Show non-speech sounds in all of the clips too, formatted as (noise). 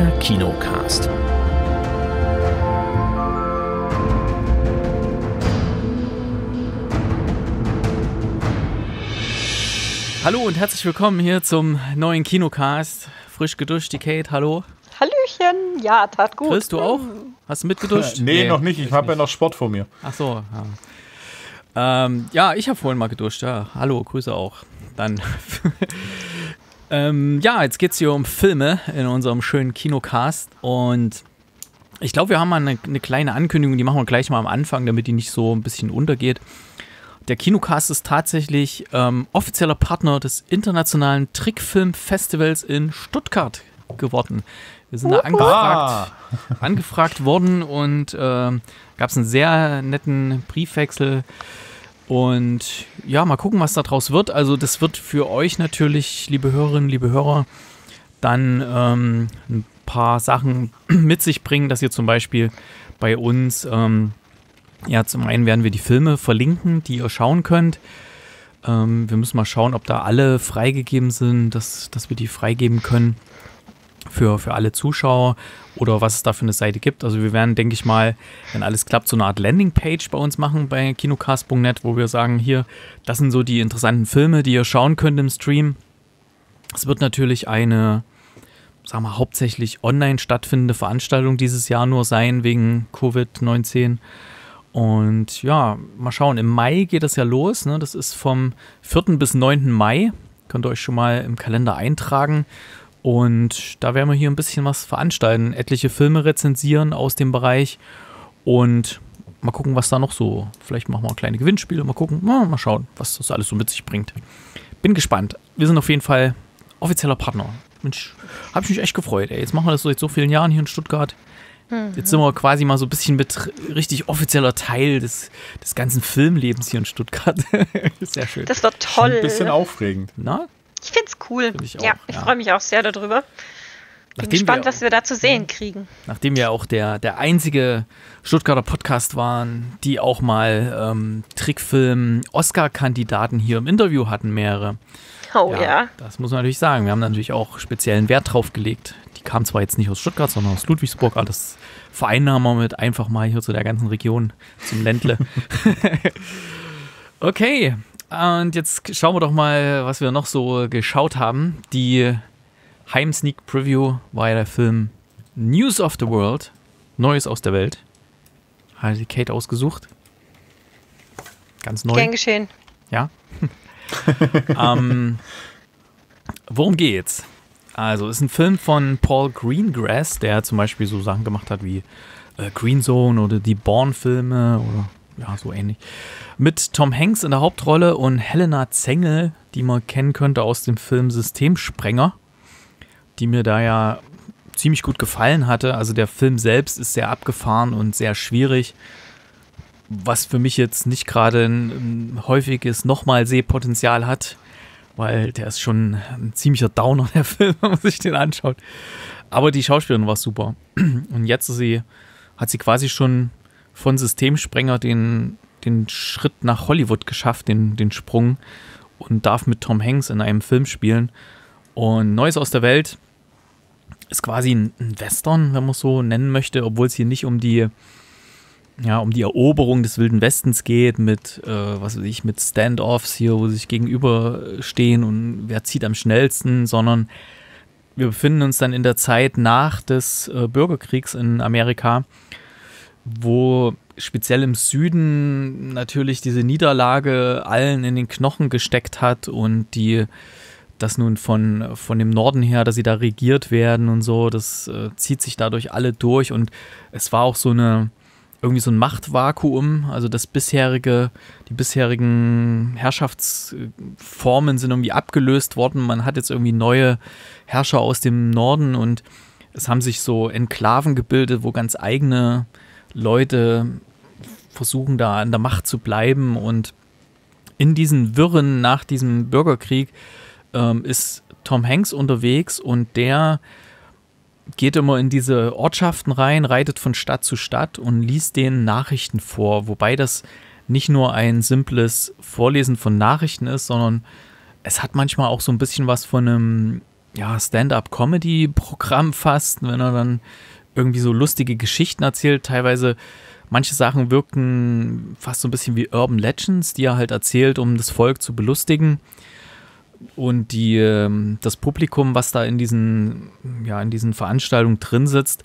Der Kinocast. Hallo und herzlich willkommen hier zum neuen Kinocast. Frisch geduscht, die Kate, hallo. Hallöchen, ja, tat gut. Chris, du auch? Hast du mitgeduscht? (laughs) nee, nee, noch nicht. Ich habe ja noch Sport vor mir. Ach so, ja. Ähm, ja, ich habe vorhin mal geduscht, ja. Hallo, Grüße auch. Dann. (laughs) ähm, ja, jetzt geht es hier um Filme in unserem schönen Kinocast. Und ich glaube, wir haben mal eine, eine kleine Ankündigung, die machen wir gleich mal am Anfang, damit die nicht so ein bisschen untergeht. Der Kinocast ist tatsächlich ähm, offizieller Partner des Internationalen Trickfilmfestivals in Stuttgart geworden. Wir sind da angefragt, ah. angefragt worden und äh, gab es einen sehr netten Briefwechsel. Und ja, mal gucken, was daraus wird. Also, das wird für euch natürlich, liebe Hörerinnen, liebe Hörer, dann ähm, ein paar Sachen (clears throat) mit sich bringen, dass ihr zum Beispiel bei uns ähm, ja, zum einen werden wir die Filme verlinken, die ihr schauen könnt. Ähm, wir müssen mal schauen, ob da alle freigegeben sind, dass, dass wir die freigeben können für, für alle Zuschauer oder was es da für eine Seite gibt. Also wir werden, denke ich mal, wenn alles klappt, so eine Art Landingpage bei uns machen bei kinocast.net, wo wir sagen, hier, das sind so die interessanten Filme, die ihr schauen könnt im Stream. Es wird natürlich eine, sagen wir, hauptsächlich online stattfindende Veranstaltung dieses Jahr nur sein, wegen Covid-19. Und ja, mal schauen, im Mai geht das ja los. Ne? Das ist vom 4. bis 9. Mai. Könnt ihr euch schon mal im Kalender eintragen. Und da werden wir hier ein bisschen was veranstalten. Etliche Filme rezensieren aus dem Bereich. Und mal gucken, was da noch so. Vielleicht machen wir kleine Gewinnspiele. Mal gucken. Mal, schauen, was das alles so mit sich bringt. Bin gespannt. Wir sind auf jeden Fall offizieller Partner. Mensch, hab ich mich echt gefreut. Ey. Jetzt machen wir das seit so vielen Jahren hier in Stuttgart. Mhm. Jetzt sind wir quasi mal so ein bisschen mit richtig offizieller Teil des, des ganzen Filmlebens hier in Stuttgart. (laughs) Sehr schön. Das wird toll. ein bisschen aufregend. Na? Ich finde es cool. Find ich auch, ja, ich ja. freue mich auch sehr darüber. Bin nachdem gespannt, wir, was wir da zu sehen kriegen. Nachdem wir auch der, der einzige Stuttgarter Podcast waren, die auch mal ähm, Trickfilm-Oscar-Kandidaten hier im Interview hatten, mehrere. Oh ja, ja. Das muss man natürlich sagen. Wir haben natürlich auch speziellen Wert drauf gelegt, die kam zwar jetzt nicht aus Stuttgart, sondern aus Ludwigsburg, aber das vereinnahmen wir mit einfach mal hier zu der ganzen Region, zum Ländle. (laughs) (laughs) okay, und jetzt schauen wir doch mal, was wir noch so geschaut haben. Die Heim Sneak Preview war ja der Film News of the World, Neues aus der Welt. Hat die Kate ausgesucht. Ganz neu. Gern geschehen. Ja. (laughs) ähm, worum geht's? Also, es ist ein Film von Paul Greengrass, der zum Beispiel so Sachen gemacht hat wie äh, Green Zone oder die Bourne-Filme oder ja, so ähnlich. Mit Tom Hanks in der Hauptrolle und Helena Zengel, die man kennen könnte aus dem Film Systemsprenger, die mir da ja ziemlich gut gefallen hatte. Also der Film selbst ist sehr abgefahren und sehr schwierig, was für mich jetzt nicht gerade ein, häufiges nochmal Sehpotenzial hat weil der ist schon ein ziemlicher Downer, (laughs) der Film, wenn man sich den anschaut. Aber die Schauspielerin war super. Und jetzt sie, hat sie quasi schon von Systemsprenger den, den Schritt nach Hollywood geschafft, den, den Sprung, und darf mit Tom Hanks in einem Film spielen. Und Neues aus der Welt ist quasi ein Western, wenn man es so nennen möchte, obwohl es hier nicht um die ja, um die Eroberung des Wilden Westens geht, mit, äh, was weiß ich, mit Standoffs hier, wo sie sich gegenüberstehen und wer zieht am schnellsten, sondern wir befinden uns dann in der Zeit nach des äh, Bürgerkriegs in Amerika, wo speziell im Süden natürlich diese Niederlage allen in den Knochen gesteckt hat und die das nun von, von dem Norden her, dass sie da regiert werden und so, das äh, zieht sich dadurch alle durch und es war auch so eine irgendwie so ein Machtvakuum. Also das bisherige, die bisherigen Herrschaftsformen sind irgendwie abgelöst worden. Man hat jetzt irgendwie neue Herrscher aus dem Norden und es haben sich so Enklaven gebildet, wo ganz eigene Leute versuchen da an der Macht zu bleiben und in diesen Wirren nach diesem Bürgerkrieg ähm, ist Tom Hanks unterwegs und der geht immer in diese Ortschaften rein, reitet von Stadt zu Stadt und liest denen Nachrichten vor, wobei das nicht nur ein simples Vorlesen von Nachrichten ist, sondern es hat manchmal auch so ein bisschen was von einem ja, Stand-up-Comedy-Programm fast, wenn er dann irgendwie so lustige Geschichten erzählt. Teilweise manche Sachen wirken fast so ein bisschen wie Urban Legends, die er halt erzählt, um das Volk zu belustigen. Und die, ähm, das Publikum, was da in diesen, ja, in diesen Veranstaltungen drin sitzt,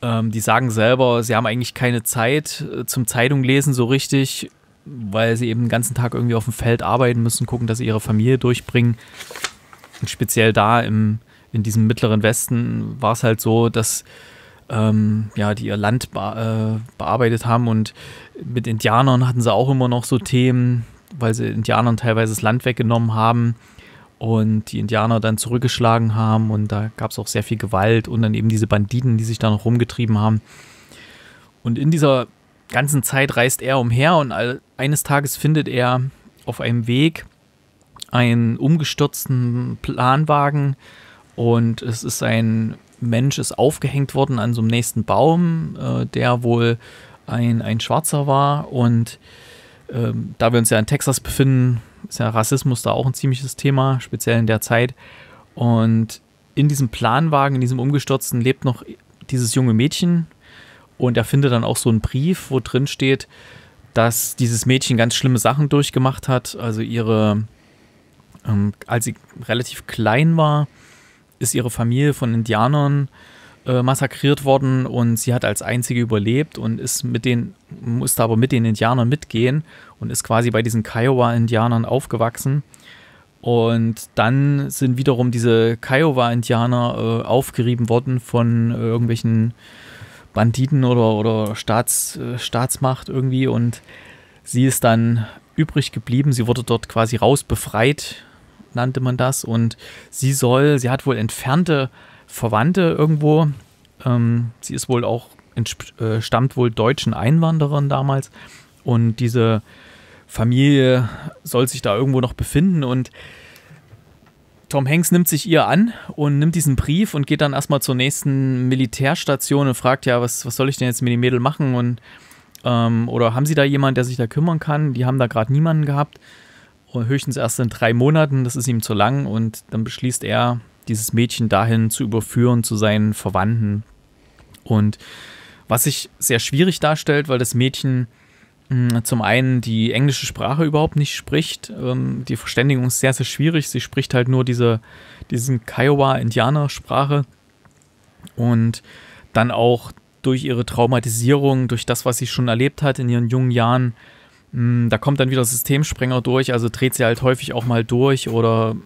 ähm, die sagen selber, sie haben eigentlich keine Zeit äh, zum Zeitunglesen so richtig, weil sie eben den ganzen Tag irgendwie auf dem Feld arbeiten müssen, gucken, dass sie ihre Familie durchbringen. Und speziell da im, in diesem mittleren Westen war es halt so, dass ähm, ja, die ihr Land be äh, bearbeitet haben. Und mit Indianern hatten sie auch immer noch so Themen, weil sie Indianern teilweise das Land weggenommen haben und die Indianer dann zurückgeschlagen haben. Und da gab es auch sehr viel Gewalt und dann eben diese Banditen, die sich da noch rumgetrieben haben. Und in dieser ganzen Zeit reist er umher und eines Tages findet er auf einem Weg einen umgestürzten Planwagen. Und es ist ein Mensch ist aufgehängt worden an so einem nächsten Baum, äh, der wohl ein, ein Schwarzer war und ähm, da wir uns ja in Texas befinden, ist ja Rassismus da auch ein ziemliches Thema, speziell in der Zeit. Und in diesem Planwagen, in diesem umgestürzten, lebt noch dieses junge Mädchen. Und er findet dann auch so einen Brief, wo drin steht, dass dieses Mädchen ganz schlimme Sachen durchgemacht hat. Also ihre, ähm, als sie relativ klein war, ist ihre Familie von Indianern äh, massakriert worden und sie hat als einzige überlebt und ist mit den, musste aber mit den Indianern mitgehen und ist quasi bei diesen Kiowa-Indianern aufgewachsen. Und dann sind wiederum diese Kiowa-Indianer äh, aufgerieben worden von äh, irgendwelchen Banditen oder, oder Staats, äh, Staatsmacht irgendwie und sie ist dann übrig geblieben. Sie wurde dort quasi rausbefreit, nannte man das. Und sie soll, sie hat wohl entfernte Verwandte irgendwo. Ähm, sie ist wohl auch, äh, stammt wohl deutschen Einwanderern damals. Und diese Familie soll sich da irgendwo noch befinden und Tom Hanks nimmt sich ihr an und nimmt diesen Brief und geht dann erstmal zur nächsten Militärstation und fragt, ja, was, was soll ich denn jetzt mit dem Mädel machen? Und ähm, oder haben sie da jemanden, der sich da kümmern kann? Die haben da gerade niemanden gehabt. Höchstens erst in drei Monaten, das ist ihm zu lang. Und dann beschließt er, dieses Mädchen dahin zu überführen zu seinen Verwandten. Und was sich sehr schwierig darstellt, weil das Mädchen hm, zum einen die englische Sprache überhaupt nicht spricht. Ähm, die Verständigung ist sehr, sehr schwierig. Sie spricht halt nur diese, diesen Kiowa-Indianer-Sprache. Und dann auch durch ihre Traumatisierung, durch das, was sie schon erlebt hat in ihren jungen Jahren, da kommt dann wieder Systemsprenger durch, also dreht sie halt häufig auch mal durch oder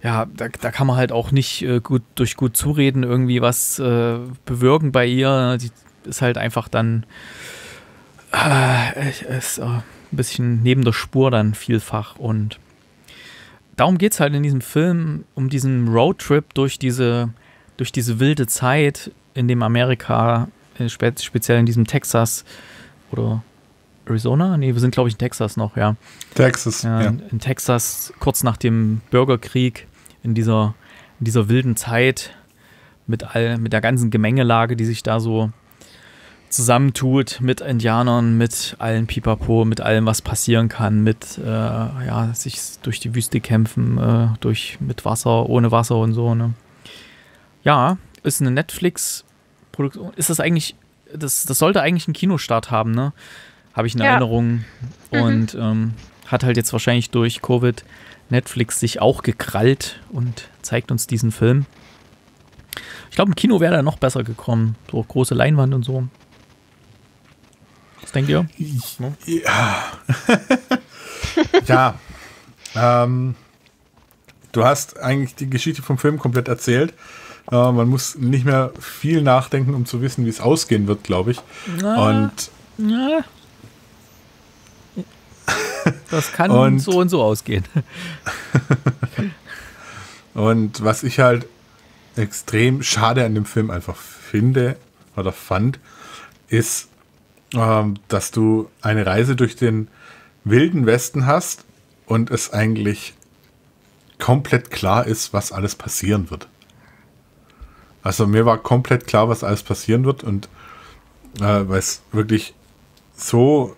ja, da, da kann man halt auch nicht äh, gut durch gut zureden irgendwie was äh, bewirken bei ihr. Die ist halt einfach dann äh, ist äh, ein bisschen neben der Spur dann vielfach und darum geht es halt in diesem Film, um diesen Roadtrip durch diese, durch diese wilde Zeit in dem Amerika, äh, spe speziell in diesem Texas oder Arizona? Nee, wir sind glaube ich in Texas noch, ja. Texas, ja. ja. In Texas, kurz nach dem Bürgerkrieg, in dieser, in dieser wilden Zeit mit, all, mit der ganzen Gemengelage, die sich da so zusammentut mit Indianern, mit allen Pipapo, mit allem, was passieren kann, mit äh, ja, sich durch die Wüste kämpfen, äh, durch mit Wasser, ohne Wasser und so. Ne? Ja, ist eine Netflix-Produktion. Ist das eigentlich, das, das sollte eigentlich einen Kinostart haben, ne? Habe ich in ja. Erinnerung. Mhm. Und ähm, hat halt jetzt wahrscheinlich durch Covid Netflix sich auch gekrallt und zeigt uns diesen Film. Ich glaube, im Kino wäre er noch besser gekommen. So große Leinwand und so. Was denkt ihr? Ja. (laughs) ja. Ähm, du hast eigentlich die Geschichte vom Film komplett erzählt. Äh, man muss nicht mehr viel nachdenken, um zu wissen, wie es ausgehen wird, glaube ich. Na, und na. (laughs) Das kann und, so und so ausgehen. (laughs) und was ich halt extrem schade an dem Film einfach finde oder fand, ist, ähm, dass du eine Reise durch den wilden Westen hast und es eigentlich komplett klar ist, was alles passieren wird. Also mir war komplett klar, was alles passieren wird und äh, weil es wirklich so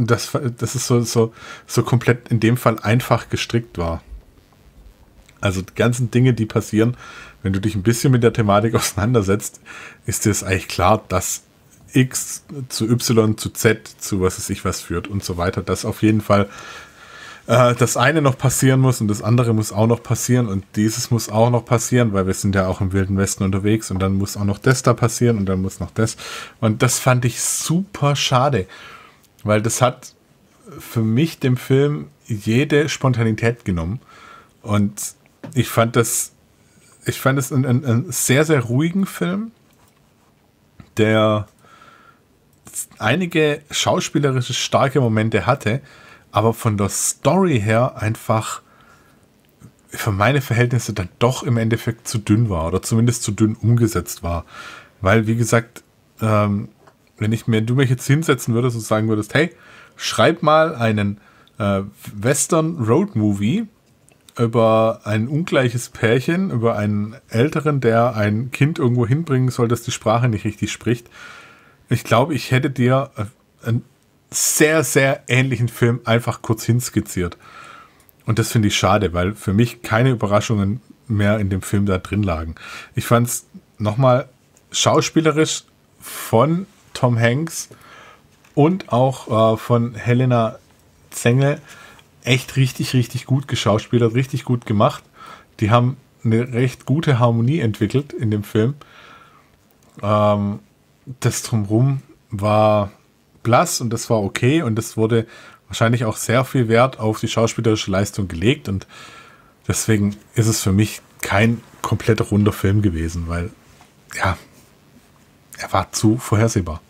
das, das ist so, so, so komplett in dem Fall einfach gestrickt war. Also die ganzen Dinge, die passieren, wenn du dich ein bisschen mit der Thematik auseinandersetzt, ist dir es eigentlich klar, dass X zu Y zu Z zu was weiß ich was führt und so weiter. Dass auf jeden Fall äh, das eine noch passieren muss und das andere muss auch noch passieren und dieses muss auch noch passieren, weil wir sind ja auch im Wilden Westen unterwegs und dann muss auch noch das da passieren und dann muss noch das. Und das fand ich super schade, weil das hat für mich dem Film jede Spontanität genommen und ich fand das ich fand es einen, einen sehr, sehr ruhigen Film, der einige schauspielerische starke Momente hatte, aber von der Story her einfach für meine Verhältnisse dann doch im Endeffekt zu dünn war oder zumindest zu dünn umgesetzt war. Weil, wie gesagt, ähm, wenn ich mir, du mich jetzt hinsetzen würdest und sagen würdest, hey, schreib mal einen äh, Western Road Movie über ein ungleiches Pärchen, über einen Älteren, der ein Kind irgendwo hinbringen soll, das die Sprache nicht richtig spricht. Ich glaube, ich hätte dir einen sehr, sehr ähnlichen Film einfach kurz hinskizziert. Und das finde ich schade, weil für mich keine Überraschungen mehr in dem Film da drin lagen. Ich fand es nochmal schauspielerisch von Tom Hanks und auch äh, von Helena Zengel echt richtig, richtig gut geschauspielert, richtig gut gemacht. Die haben eine recht gute Harmonie entwickelt in dem Film. Ähm, das drumherum war blass und das war okay und es wurde wahrscheinlich auch sehr viel Wert auf die schauspielerische Leistung gelegt und deswegen ist es für mich kein komplett runder Film gewesen, weil ja, er war zu vorhersehbar.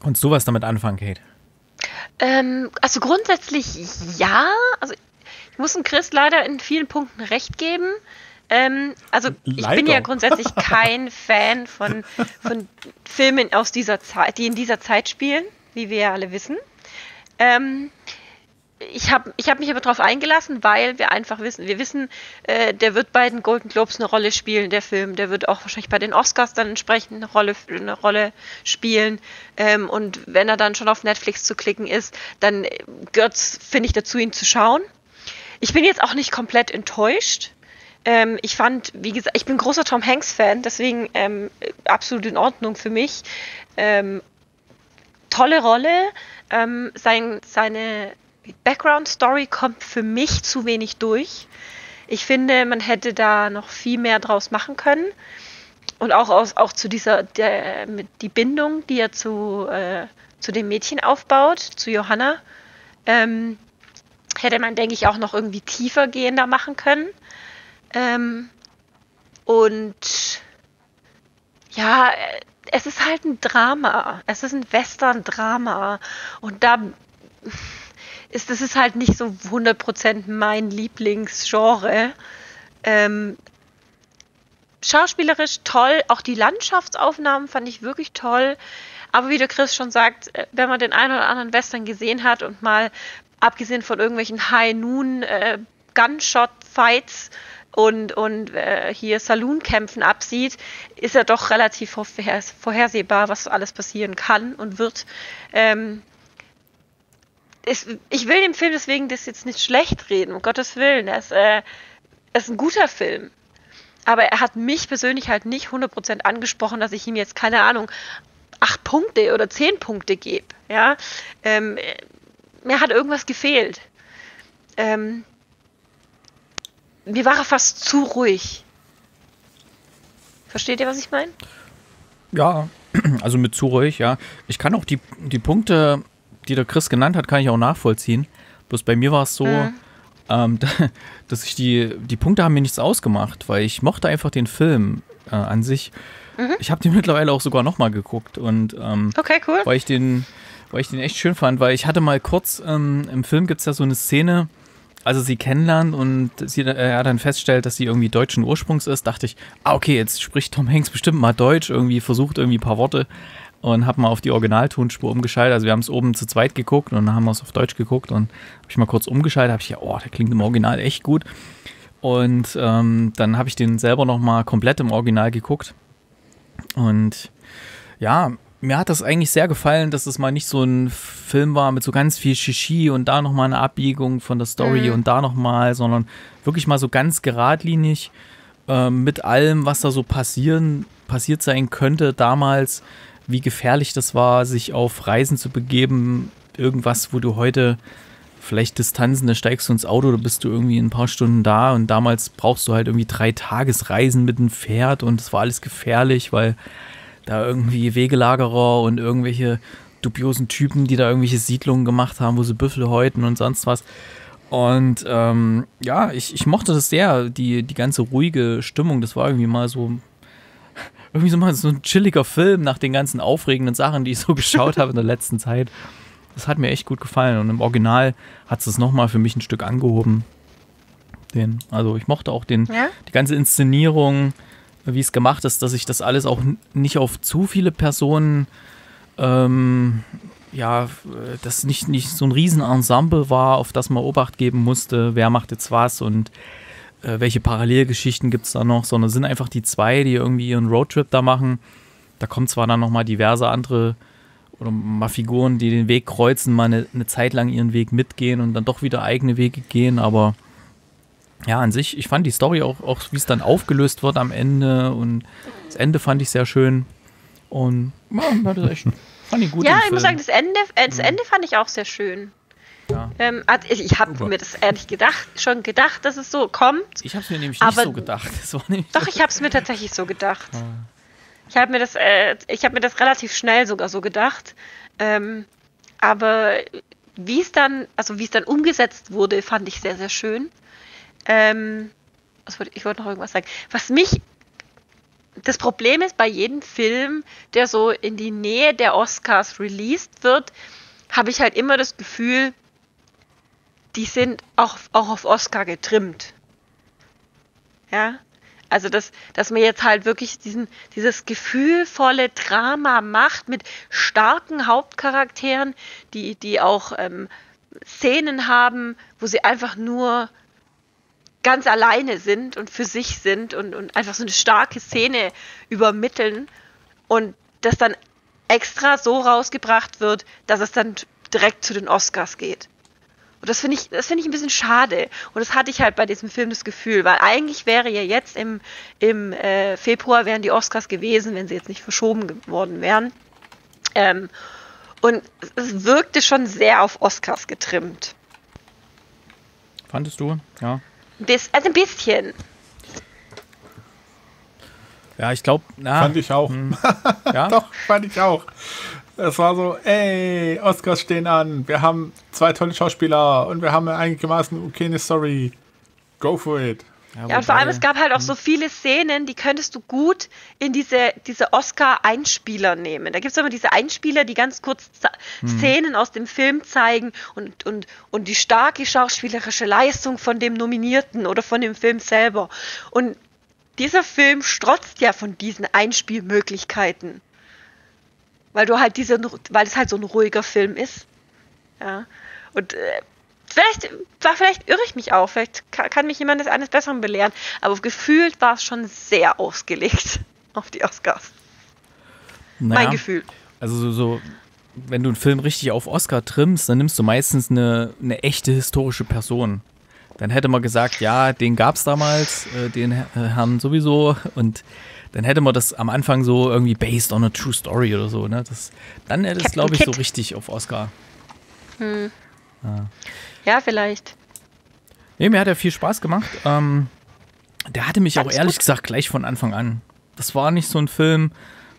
Konntest du was damit anfangen, Kate? Ähm, also grundsätzlich ja. Also ich muss dem Chris leider in vielen Punkten recht geben. Ähm, also ich bin ja grundsätzlich (laughs) kein Fan von, von Filmen aus dieser Zeit, die in dieser Zeit spielen, wie wir ja alle wissen. Ähm, ich habe ich hab mich aber darauf eingelassen, weil wir einfach wissen, wir wissen, äh, der wird bei den Golden Globes eine Rolle spielen, der Film. Der wird auch wahrscheinlich bei den Oscars dann entsprechend eine Rolle, eine Rolle spielen. Ähm, und wenn er dann schon auf Netflix zu klicken ist, dann gehört finde ich, dazu, ihn zu schauen. Ich bin jetzt auch nicht komplett enttäuscht. Ähm, ich fand, wie gesagt, ich bin großer Tom Hanks-Fan, deswegen ähm, absolut in Ordnung für mich. Ähm, tolle Rolle. Ähm, sein, seine Background Story kommt für mich zu wenig durch. Ich finde, man hätte da noch viel mehr draus machen können. Und auch, aus, auch zu dieser, der, die Bindung, die er zu, äh, zu dem Mädchen aufbaut, zu Johanna, ähm, hätte man, denke ich, auch noch irgendwie tiefer gehender machen können. Ähm, und ja, es ist halt ein Drama. Es ist ein Western-Drama. Und da ist, das ist halt nicht so 100% mein Lieblingsgenre. Ähm, schauspielerisch toll, auch die Landschaftsaufnahmen fand ich wirklich toll. Aber wie der Chris schon sagt, äh, wenn man den einen oder anderen Western gesehen hat und mal abgesehen von irgendwelchen High-Noon äh, Gunshot-Fights und, und äh, hier Saloon-Kämpfen absieht, ist er doch relativ vorhersehbar, was alles passieren kann und wird. Ähm, ist, ich will dem Film deswegen das jetzt nicht schlecht reden, um Gottes Willen. Er ist, äh, ist ein guter Film. Aber er hat mich persönlich halt nicht 100% angesprochen, dass ich ihm jetzt, keine Ahnung, acht Punkte oder zehn Punkte gebe. Ja? Ähm, mir hat irgendwas gefehlt. Ähm, mir war er fast zu ruhig. Versteht ihr, was ich meine? Ja, (clears throat) also mit zu ruhig, ja. Ich kann auch die, die Punkte die der Chris genannt hat, kann ich auch nachvollziehen. Bloß bei mir war es so, mhm. ähm, (laughs) dass ich die, die Punkte haben mir nichts ausgemacht, weil ich mochte einfach den Film äh, an sich. Mhm. Ich habe den (laughs) mittlerweile auch sogar nochmal geguckt und ähm, okay, cool. weil ich den, weil ich den echt schön fand, weil ich hatte mal kurz ähm, im Film gibt es ja so eine Szene, also sie kennenlernt und sie, äh, er dann feststellt, dass sie irgendwie deutschen Ursprungs ist, dachte ich, ah, okay, jetzt spricht Tom Hanks bestimmt mal Deutsch, irgendwie versucht irgendwie ein paar Worte und habe mal auf die Originaltonspur umgeschaltet. Also wir haben es oben zu zweit geguckt und dann haben wir es auf Deutsch geguckt und habe ich mal kurz umgeschaltet, habe ich ja, oh, der klingt im Original echt gut. Und ähm, dann habe ich den selber noch mal komplett im Original geguckt. Und ja, mir hat das eigentlich sehr gefallen, dass es mal nicht so ein Film war mit so ganz viel Shishi und da nochmal eine Abbiegung von der Story mhm. und da nochmal, sondern wirklich mal so ganz geradlinig äh, mit allem, was da so passieren, passiert sein könnte damals, wie gefährlich das war, sich auf Reisen zu begeben, irgendwas, wo du heute vielleicht Distanzen, da steigst du ins Auto, da bist du irgendwie ein paar Stunden da und damals brauchst du halt irgendwie drei Tagesreisen mit einem Pferd und es war alles gefährlich, weil da irgendwie Wegelagerer und irgendwelche dubiosen Typen, die da irgendwelche Siedlungen gemacht haben, wo sie Büffel häuten und sonst was. Und ähm, ja, ich, ich mochte das sehr, die, die ganze ruhige Stimmung. Das war irgendwie mal so, irgendwie so mal so ein chilliger Film nach den ganzen aufregenden Sachen, die ich so (laughs) geschaut habe in der letzten Zeit. Das hat mir echt gut gefallen. Und im Original hat es nochmal für mich ein Stück angehoben. Den, also ich mochte auch den, ja? die ganze Inszenierung, wie es gemacht ist, dass ich das alles auch nicht auf zu viele Personen, ähm, ja, das nicht, nicht so ein Riesenensemble war, auf das man Obacht geben musste, wer macht jetzt was und äh, welche Parallelgeschichten gibt es da noch, sondern sind einfach die zwei, die irgendwie ihren Roadtrip da machen. Da kommen zwar dann nochmal diverse andere oder mal Figuren, die den Weg kreuzen, mal eine, eine Zeit lang ihren Weg mitgehen und dann doch wieder eigene Wege gehen, aber ja, an sich, ich fand die Story auch, auch wie es dann aufgelöst wird am Ende und das Ende fand ich sehr schön. Und ja, (laughs) das echt, fand ich gut. Ja, ich muss sagen, das Ende, äh, das Ende fand ich auch sehr schön. Ja. Ähm, also ich habe mir das ehrlich gedacht, schon gedacht, dass es so kommt. Ich habe es mir nämlich nicht so gedacht. doch, ich habe es mir tatsächlich so gedacht. Ja. Ich habe mir das, äh, ich habe mir das relativ schnell sogar so gedacht. Ähm, aber wie es dann, also wie es dann umgesetzt wurde, fand ich sehr, sehr schön. Ähm, ich wollte noch irgendwas sagen. Was mich das Problem ist bei jedem Film, der so in die Nähe der Oscars released wird, habe ich halt immer das Gefühl, die sind auch, auch auf Oscar getrimmt. Ja. Also, dass, dass man jetzt halt wirklich diesen, dieses gefühlvolle Drama macht mit starken Hauptcharakteren, die, die auch ähm, Szenen haben, wo sie einfach nur ganz alleine sind und für sich sind und, und einfach so eine starke Szene übermitteln und das dann extra so rausgebracht wird, dass es dann direkt zu den Oscars geht. Und das finde ich, das finde ich ein bisschen schade. Und das hatte ich halt bei diesem Film das Gefühl, weil eigentlich wäre ja jetzt im, im äh, Februar wären die Oscars gewesen, wenn sie jetzt nicht verschoben geworden wären. Ähm, und es wirkte schon sehr auf Oscars getrimmt. Fandest du? Ja. Bis, also ein bisschen. Ja, ich glaube, Fand ich auch. Hm. (laughs) ja? Doch, fand ich auch. Es war so, ey, Oscars stehen an, wir haben zwei tolle Schauspieler und wir haben einigermaßen okay eine Story. Go for it. Ja, ja und vor allem, es gab halt auch so viele Szenen, die könntest du gut in diese, diese Oscar-Einspieler nehmen. Da gibt es immer diese Einspieler, die ganz kurz hm. Szenen aus dem Film zeigen und, und, und die starke schauspielerische Leistung von dem Nominierten oder von dem Film selber. Und dieser Film strotzt ja von diesen Einspielmöglichkeiten. Weil du halt diese, weil es halt so ein ruhiger Film ist. Ja. Und äh, vielleicht, vielleicht irre ich mich auch, vielleicht kann, kann mich jemand das eines Besseren belehren, aber gefühlt war es schon sehr ausgelegt (laughs) auf die Oscars. Naja, mein Gefühl. Also so, so, wenn du einen Film richtig auf Oscar trimmst, dann nimmst du meistens eine, eine echte historische Person. Dann hätte man gesagt, ja, den gab es damals, äh, den äh, Herrn sowieso und dann hätte man das am Anfang so irgendwie based on a true story oder so, ne? Das, dann hätte es, glaube ich, so richtig auf Oscar. Hm. Ja. ja, vielleicht. Nee, mir hat er viel Spaß gemacht. Ähm, der hatte mich Ganz auch ehrlich gut. gesagt gleich von Anfang an. Das war nicht so ein Film,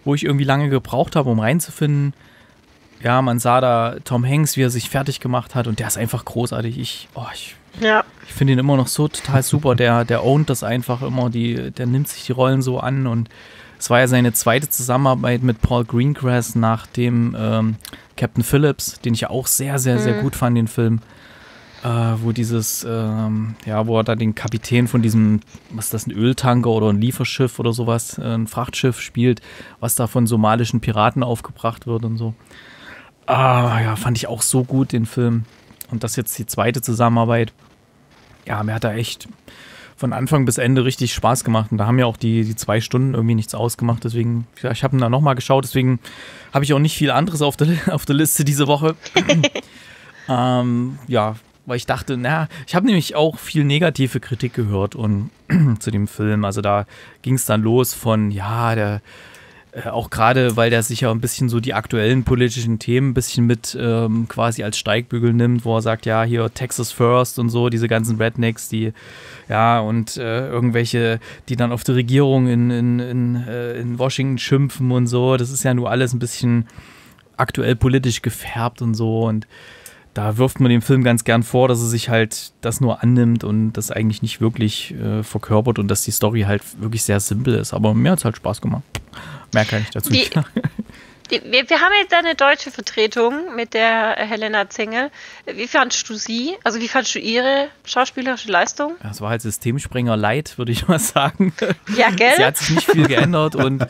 wo ich irgendwie lange gebraucht habe, um reinzufinden. Ja, man sah da Tom Hanks, wie er sich fertig gemacht hat und der ist einfach großartig. Ich, oh, ich, ja. ich finde ihn immer noch so total super. Der, der ownt das einfach immer, die, der nimmt sich die Rollen so an und es war ja seine zweite Zusammenarbeit mit Paul Greengrass nach dem ähm, Captain Phillips, den ich ja auch sehr, sehr, sehr mhm. gut fand, den Film. Äh, wo dieses, ähm, ja, wo er da den Kapitän von diesem, was ist das, ein Öltanker oder ein Lieferschiff oder sowas, äh, ein Frachtschiff spielt, was da von somalischen Piraten aufgebracht wird und so. Ah, ja, fand ich auch so gut, den Film. Und das jetzt die zweite Zusammenarbeit. Ja, mir hat er echt von Anfang bis Ende richtig Spaß gemacht. Und da haben ja auch die, die zwei Stunden irgendwie nichts ausgemacht. Deswegen, ja, ich habe ihn da nochmal geschaut. Deswegen habe ich auch nicht viel anderes auf der, (laughs) auf der Liste diese Woche. (laughs) ähm, ja, weil ich dachte, na, ich habe nämlich auch viel negative Kritik gehört und (clears throat) zu dem Film. Also da ging es dann los von, ja, der äh, auch gerade, weil der sich ja ein bisschen so die aktuellen politischen Themen ein bisschen mit ähm, quasi als Steigbügel nimmt, wo er sagt, ja, hier Texas First und so, diese ganzen Rednecks, die, ja, und äh, irgendwelche, die dann auf die Regierung in, in, in, äh, in Washington schimpfen und so. Das ist ja nur alles ein bisschen aktuell politisch gefärbt und so und da wirft man dem Film ganz gern vor, dass er sich halt das nur annimmt und das eigentlich nicht wirklich äh, verkörpert und dass die Story halt wirklich sehr simpel ist. Aber mir hat es halt Spaß gemacht. Mehr kann ich dazu die, nicht sagen. wir, wir, haben jetzt eine deutsche Vertretung mit der Helena Zengel. Wie fandest du sie? Also wie fandest du ihre schauspielerische Leistung? Das war halt Systemsprenger light, würde ich mal sagen. Ja, gell? Sie hat sich nicht viel geändert und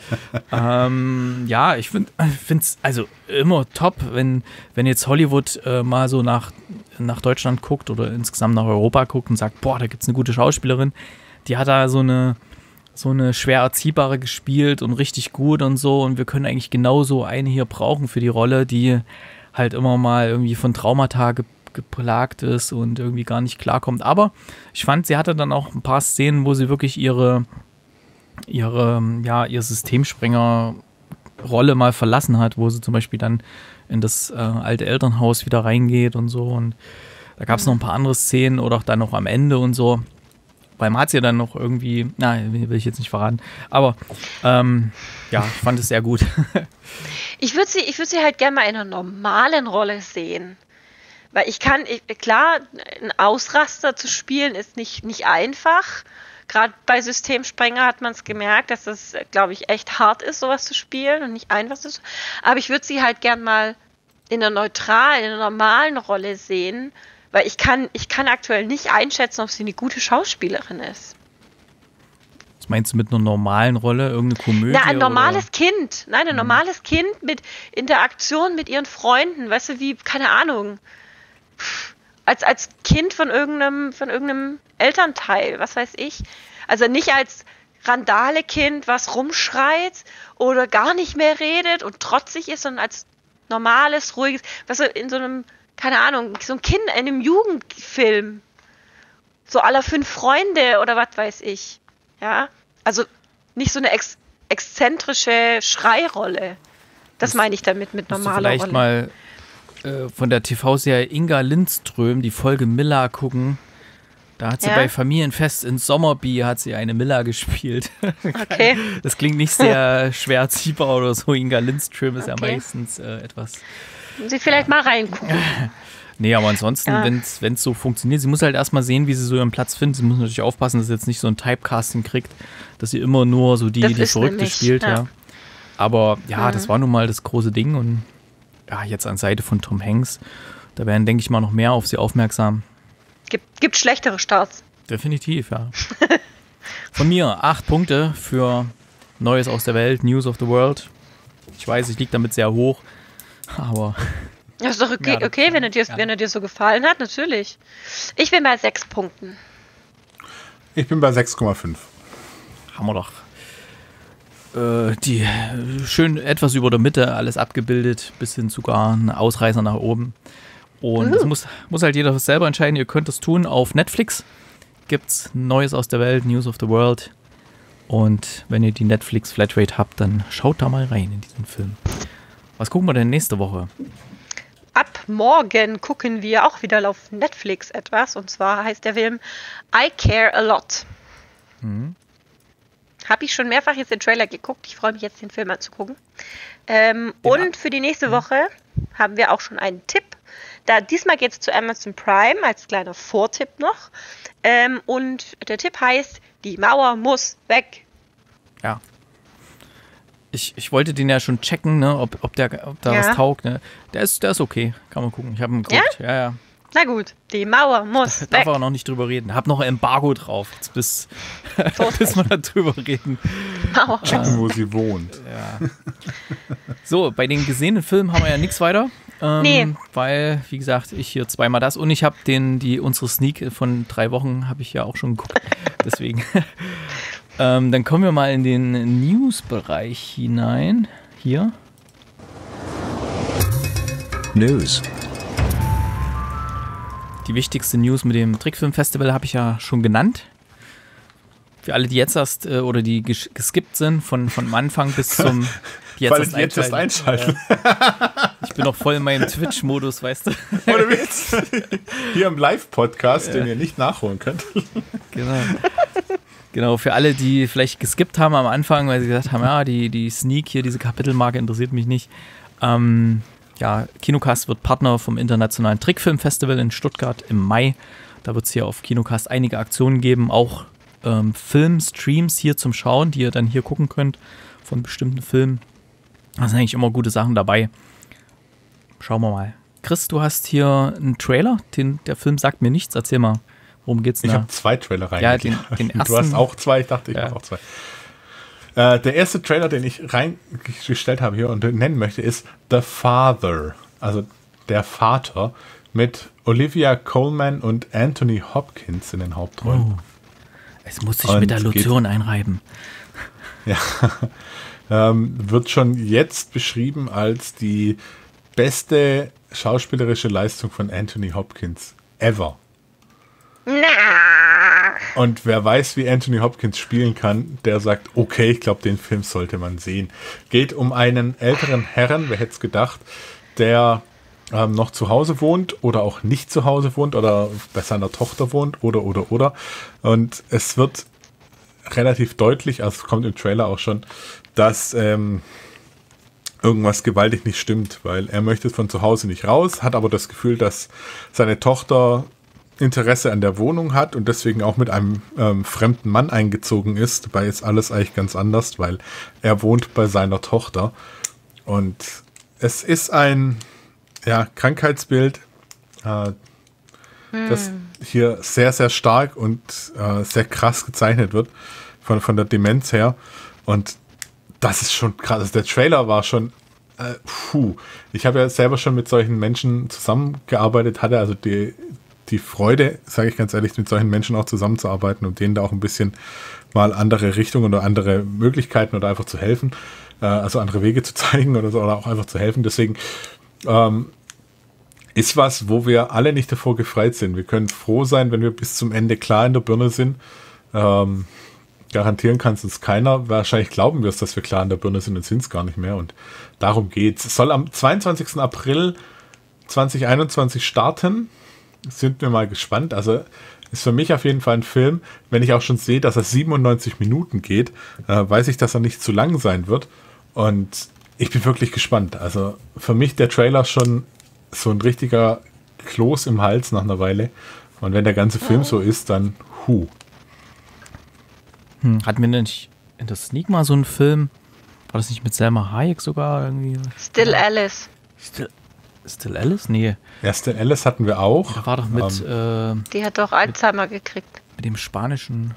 ähm, ja, ich finde es also immer top, wenn, wenn jetzt Hollywood äh, mal so nach, nach Deutschland guckt oder insgesamt nach Europa guckt und sagt, boah, da gibt es eine gute Schauspielerin. Die hat da so eine so eine schwer erziehbare gespielt und richtig gut und so. Und wir können eigentlich genauso eine hier brauchen für die Rolle, die halt immer mal irgendwie von Traumata ge geplagt ist und irgendwie gar nicht klarkommt. Aber ich fand, sie hatte dann auch ein paar Szenen, wo sie wirklich ihre, ihre, ja, ihr Systemsprenger-Rolle mal verlassen hat, wo sie zum Beispiel dann in das äh, alte Elternhaus wieder reingeht und so. Und da gab es noch ein paar andere Szenen oder auch dann noch am Ende und so man hat ja dann noch irgendwie, nein, will ich jetzt nicht verraten, aber ähm, ja, ich fand es sehr gut. (laughs) ich würde sie, ich sie halt gerne mal in einer normalen Rolle sehen. Weil ich kann, ich, klar, ein Ausraster zu spielen ist nicht, nicht einfach. Gerade bei Systemsprenger hat man es gemerkt, dass das, glaube ich, echt hart ist, sowas zu spielen und nicht einfach ist. Aber ich würde sie halt gern mal in einer neutralen, in einer normalen Rolle sehen weil ich kann, ich kann aktuell nicht einschätzen, ob sie eine gute Schauspielerin ist. Was meinst du mit einer normalen Rolle? Irgendeine Komödie? Na, ein normales oder? Kind. Nein, ein hm. normales Kind mit Interaktion mit ihren Freunden. Weißt du, wie, keine Ahnung. Als, als Kind von irgendeinem, von irgendeinem Elternteil, was weiß ich. Also nicht als Randale-Kind, was rumschreit oder gar nicht mehr redet und trotzig ist, sondern als normales, ruhiges, was weißt du, in so einem keine Ahnung, so ein Kind in einem Jugendfilm. So aller fünf Freunde oder was weiß ich. Ja. Also nicht so eine ex exzentrische Schreirolle. Das, das meine ich damit mit normaler vielleicht Rolle. mal äh, von der TV-Serie Inga Lindström die Folge Miller gucken. Da hat sie ja? bei Familienfest in Sommerby hat sie eine Miller gespielt. (laughs) Okay. Das klingt nicht sehr (laughs) schwer ziehbar oder so. Inga Lindström ist okay. ja meistens äh, etwas Sie vielleicht mal reingucken. (laughs) Nee, aber ansonsten, ja. wenn es so funktioniert, sie muss halt erstmal sehen, wie sie so ihren Platz findet. Sie muss natürlich aufpassen, dass sie jetzt nicht so ein Typecasting kriegt, dass sie immer nur so die, das die Verrückte nämlich, spielt, ja. ja. Aber ja, mhm. das war nun mal das große Ding und ja, jetzt an Seite von Tom Hanks, da werden, denke ich mal, noch mehr auf sie aufmerksam. Gibt, gibt schlechtere Starts. Definitiv, ja. (laughs) von mir acht Punkte für Neues aus der Welt, News of the World. Ich weiß, ich liege damit sehr hoch. Aber. Das ist doch okay, ja, okay wenn, er dir, ja. wenn er dir so gefallen hat, natürlich. Ich bin bei sechs Punkten. Ich bin bei 6,5. Haben wir doch. Äh, die schön etwas über der Mitte alles abgebildet, bis hin sogar ein Ausreißer nach oben. Und uh. das muss, muss halt jeder selber entscheiden. Ihr könnt das tun auf Netflix. Gibt's Neues aus der Welt, News of the World. Und wenn ihr die Netflix Flatrate habt, dann schaut da mal rein in diesen Film. Was gucken wir denn nächste Woche? Ab morgen gucken wir auch wieder auf Netflix etwas. Und zwar heißt der Film I Care a Lot. Mhm. Habe ich schon mehrfach jetzt den Trailer geguckt. Ich freue mich jetzt, den Film anzugucken. Ähm, und für die nächste mhm. Woche haben wir auch schon einen Tipp. Da, diesmal geht es zu Amazon Prime als kleiner Vortipp noch. Ähm, und der Tipp heißt, die Mauer muss weg. Ja, ich, ich wollte den ja schon checken, ne, ob, ob, der, ob da ja. was taugt. Ne? Der, ist, der ist okay, kann man gucken. Ich habe ihn geguckt. Ja? ja, ja. Na gut, die Mauer muss. Da, (laughs) darf er noch nicht drüber reden. Hab noch ein Embargo drauf, bis, (laughs) bis wir da drüber reden. Checken, wo sie wohnt. (laughs) Ja. So, bei den gesehenen Filmen haben wir ja nichts weiter. Ähm, nee. Weil, wie gesagt, ich hier zweimal das und ich habe den, die unsere Sneak von drei Wochen habe ich ja auch schon geguckt. Deswegen. Ähm, dann kommen wir mal in den News-Bereich hinein. Hier. News. Die wichtigste News mit dem Trickfilmfestival habe ich ja schon genannt. Für alle, die jetzt erst äh, oder die geskippt sind, von, von Anfang bis zum (laughs) jetzt, Weil erst, jetzt erst einschalten. Ich bin noch voll in meinem Twitch-Modus, weißt du. Ohne Witz. Hier im Live-Podcast, den ihr nicht nachholen könnt. Genau. Genau, für alle, die vielleicht geskippt haben am Anfang, weil sie gesagt haben, ja, die, die Sneak hier, diese Kapitelmarke interessiert mich nicht. Ähm, ja, Kinocast wird Partner vom Internationalen Trickfilmfestival in Stuttgart im Mai. Da wird es hier auf Kinocast einige Aktionen geben, auch ähm, Filmstreams hier zum Schauen, die ihr dann hier gucken könnt von bestimmten Filmen. Da sind eigentlich immer gute Sachen dabei. Schauen wir mal. Chris, du hast hier einen Trailer. Den, der Film sagt mir nichts. Erzähl mal, worum geht's denn? Ich habe zwei Trailer rein. Ja, den, den (laughs) ersten. Du hast auch zwei. Ich dachte, ich ja. habe auch zwei. Äh, der erste Trailer, den ich reingestellt habe hier und nennen möchte, ist The Father. Also der Vater mit Olivia Coleman und Anthony Hopkins in den Hauptrollen. Oh. Es muss sich und mit der Lotion einreiben. (laughs) Ja. ähm, wird schon jetzt beschrieben als die beste schauspielerische Leistung von Anthony Hopkins ever. Na. Und wer weiß, wie Anthony Hopkins spielen kann, der sagt, okay, ich glaube, den Film sollte man sehen. Geht um einen älteren Herrn, wer hätte es gedacht, der ähm, noch zu Hause wohnt oder auch nicht zu Hause wohnt oder bei seiner Tochter wohnt oder oder oder. Und es wird relativ deutlich, also kommt im Trailer auch schon, dass ähm, irgendwas gewaltig nicht stimmt, weil er möchte von zu Hause nicht raus, hat aber das Gefühl, dass seine Tochter Interesse an der Wohnung hat und deswegen auch mit einem ähm, fremden Mann eingezogen ist. Dabei ist alles eigentlich ganz anders, weil er wohnt bei seiner Tochter. Und es ist ein ja, Krankheitsbild, äh, hm. das hier sehr, sehr stark und äh, sehr krass gezeichnet wird von, von der Demenz her. Und das ist schon krass. Also der Trailer war schon, äh, puh. Ich habe ja selber schon mit solchen Menschen zusammengearbeitet, hatte also die, die Freude, sage ich ganz ehrlich, mit solchen Menschen auch zusammenzuarbeiten und denen da auch ein bisschen mal andere Richtungen oder andere Möglichkeiten oder einfach zu helfen, äh, also andere Wege zu (laughs) zeigen oder so, oder auch einfach zu helfen. Deswegen ähm, ist was, wo wir alle nicht davor gefreit sind. Wir können froh sein, wenn wir bis zum Ende klar in der Birne sind. Ähm, garantieren kann es uns keiner. Wahrscheinlich glauben wir es, dass wir klar in der Birne sind und sind es gar nicht mehr. Und darum geht Es Es soll am 22. April 2021 starten. Sind wir mal gespannt. Also ist für mich auf jeden Fall ein Film. Wenn ich auch schon sehe, dass er 97 Minuten geht, äh, weiß ich, dass er nicht zu lang sein wird. Und ich bin wirklich gespannt. Also für mich der Trailer schon so ein richtiger Kloß im Hals nach einer Weile. Und wenn der ganze Film so ist, dann hu. Hm, hatten wir nicht in der Sneak mal so einen Film? War das nicht mit Selma Hayek sogar irgendwie? Still. Alice. Still, Still Alice? Nee. Ja, Still Alice hatten wir auch. Da war doch mit. Ähm, äh, Die hat doch Alzheimer mit, gekriegt. Mit dem spanischen,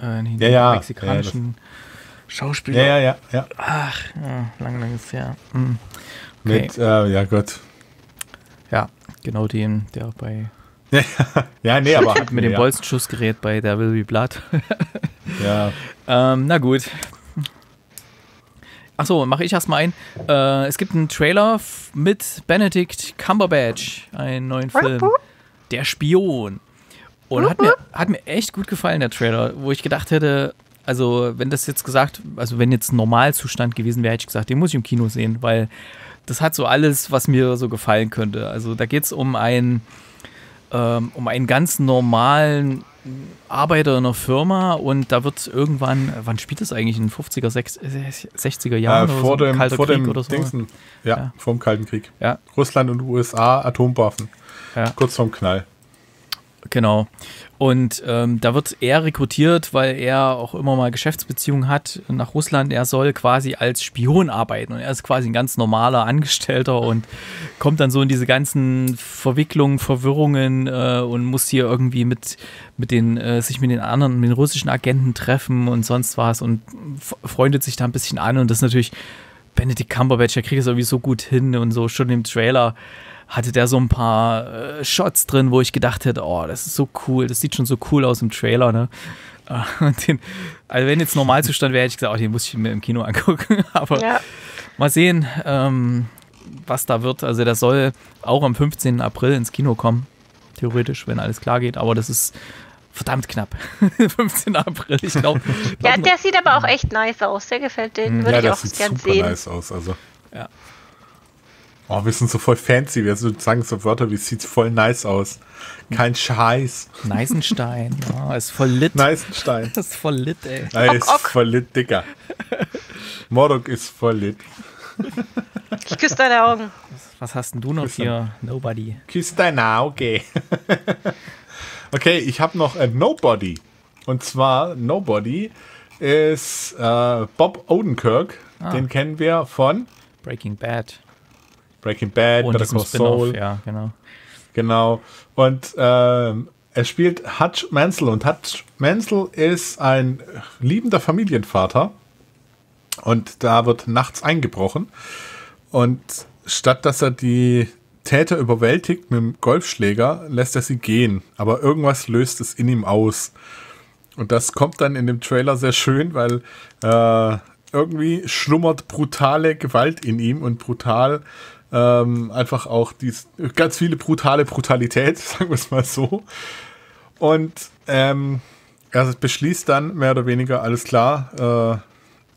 äh, ja, ja, mexikanischen ja, Schauspieler. Ja, ja, ja. Ach, ja, lang, lang ist her. Hm. Okay. Mit, äh, ja Gott. Ja, genau den, der bei. (laughs) ja, nee, aber. (laughs) mit dem ja. Bolzenschussgerät bei Der Will Be Blood. ja. (laughs) Ähm, na gut. Achso, mache ich erstmal ein. Äh, es gibt einen Trailer mit Benedict Cumberbatch, einen neuen Film. Der Spion. Und hat mir, hat mir echt gut gefallen, der Trailer, wo ich gedacht hätte, also wenn das jetzt gesagt, also wenn jetzt Normalzustand gewesen wäre, hätte ich gesagt, den muss ich im Kino sehen, weil das hat so alles, was mir so gefallen könnte. Also da geht es um einen, ähm, um einen ganz normalen Arbeiter in einer Firma und da wird irgendwann, wann spielt das eigentlich? In den 50er, 60er Jahren? Äh, vor, so? dem, Kalter vor Krieg dem oder so? Dingsen, ja, ja, vor dem Kalten Krieg. Ja. Russland und USA, Atomwaffen. Ja. Kurz vorm Knall. Genau. Und ähm, da wird er rekrutiert, weil er auch immer mal Geschäftsbeziehungen hat nach Russland. Er soll quasi als Spion arbeiten und er ist quasi ein ganz normaler Angestellter und kommt dann so in diese ganzen Verwicklungen, Verwirrungen äh, und muss hier irgendwie mit, mit den, äh, sich mit den anderen, mit den russischen Agenten treffen und sonst was und freundet sich da ein bisschen an und das ist natürlich Benedict Cumberbatch, der kriegt es irgendwie so gut hin und so schon im Trailer hatte der so ein paar äh, Shots drin, wo ich gedacht hätte, oh, das ist so cool, das sieht schon so cool aus im Trailer, ne? (laughs) Den, also wenn jetzt Normalzustand wäre, hätte ich gesagt, oh, den muss ich mir im Kino angucken. (laughs) Aber ja. mal sehen, ähm, was da wird. Also der soll auch am 15. April ins Kino kommen, theoretisch, wenn alles klar geht. Aber das ist verdammt knapp. (laughs) 15. April, ich glaube. ja, der sieht aber auch echt nice aus. Der gefällt den, würde ja, ich auch gern sehen. Nice aus, also. Ja. Oh, wir sind so voll fancy. Wir sagen so Wörter wie sieht voll nice aus. Kein Scheiß. Neisenstein. Oh, ist voll lit. Neisenstein. Das (laughs) ist voll lit, ey. Er ist ok, ok. voll lit, Dicker. Morok ist voll lit. Ich küsse deine Augen. Was hast denn du noch hier? Nobody. Küss deine Auge. (laughs) okay, ich habe noch ein Nobody. Und zwar Nobody ist äh, Bob Odenkirk. Ah. Den kennen wir von Breaking Bad. Breaking Bad, und Better Call Saul. Ja, genau. Genau. Und ähm, er spielt Hutch Mansell und Hutch Mansell ist ein liebender Familienvater und da wird nachts eingebrochen und statt dass er die Täter überwältigt mit dem Golfschläger, lässt er sie gehen, aber irgendwas löst es in ihm aus. Und das kommt dann in dem Trailer sehr schön, weil äh, irgendwie schlummert brutale Gewalt in ihm und brutal ähm, einfach auch dies, ganz viele brutale Brutalität, (laughs) sagen wir es mal so. Und ähm, er beschließt dann mehr oder weniger, alles klar,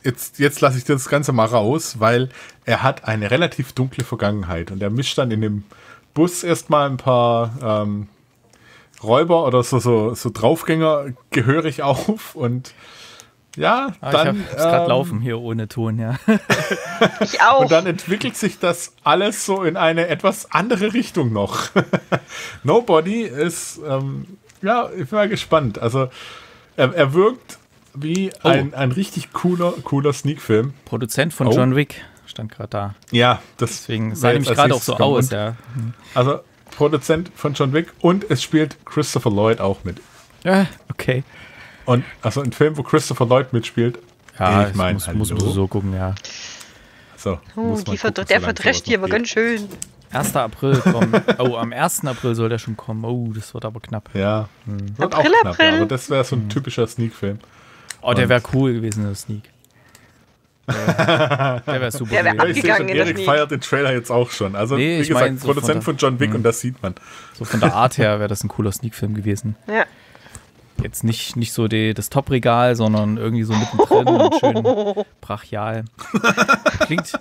äh, jetzt, jetzt lasse ich das Ganze mal raus, weil er hat eine relativ dunkle Vergangenheit. Und er mischt dann in dem Bus erstmal ein paar ähm, Räuber oder so, so, so Draufgänger gehörig (laughs) auf und ja, ah, dann. Ich hab's ähm, gerade laufen hier ohne Ton, ja. (laughs) ich auch. Und dann entwickelt sich das alles so in eine etwas andere Richtung noch. (laughs) Nobody ist, ähm, ja, ich bin mal gespannt. Also, er, er wirkt wie oh. ein, ein richtig cooler, cooler Sneak-Film. Produzent von oh. John Wick stand gerade da. Ja, das Deswegen sah nämlich gerade auch so aus, ja. Also, Produzent von John Wick und es spielt Christopher Lloyd auch mit. Ja, okay. Und also ein Film, wo Christopher Lloyd mitspielt. Ja, ich meine, muss, muss man so gucken, ja. So, oh, gucken, der verdrescht hier aber ganz schön. 1. April kommen. (laughs) Oh, am 1. April soll der schon kommen. Oh, das wird aber knapp. Ja, hm. wird April, auch knapp. April. Ja, aber das wäre so ein hm. typischer Sneak-Film. Oh, der wäre cool gewesen, der Sneak. (laughs) der wäre super. Der wäre abgegangen in Erik feiert den Trailer jetzt auch schon. Also, nee, wie gesagt, mein, so Produzent von, von, John Wick hm. und das sieht man. So von der Art her wäre das ein cooler Sneak-Film gewesen. Ja. Jetzt nicht, nicht so die, das Top-Regal, sondern irgendwie so mittendrin und schön brachial. Klingt,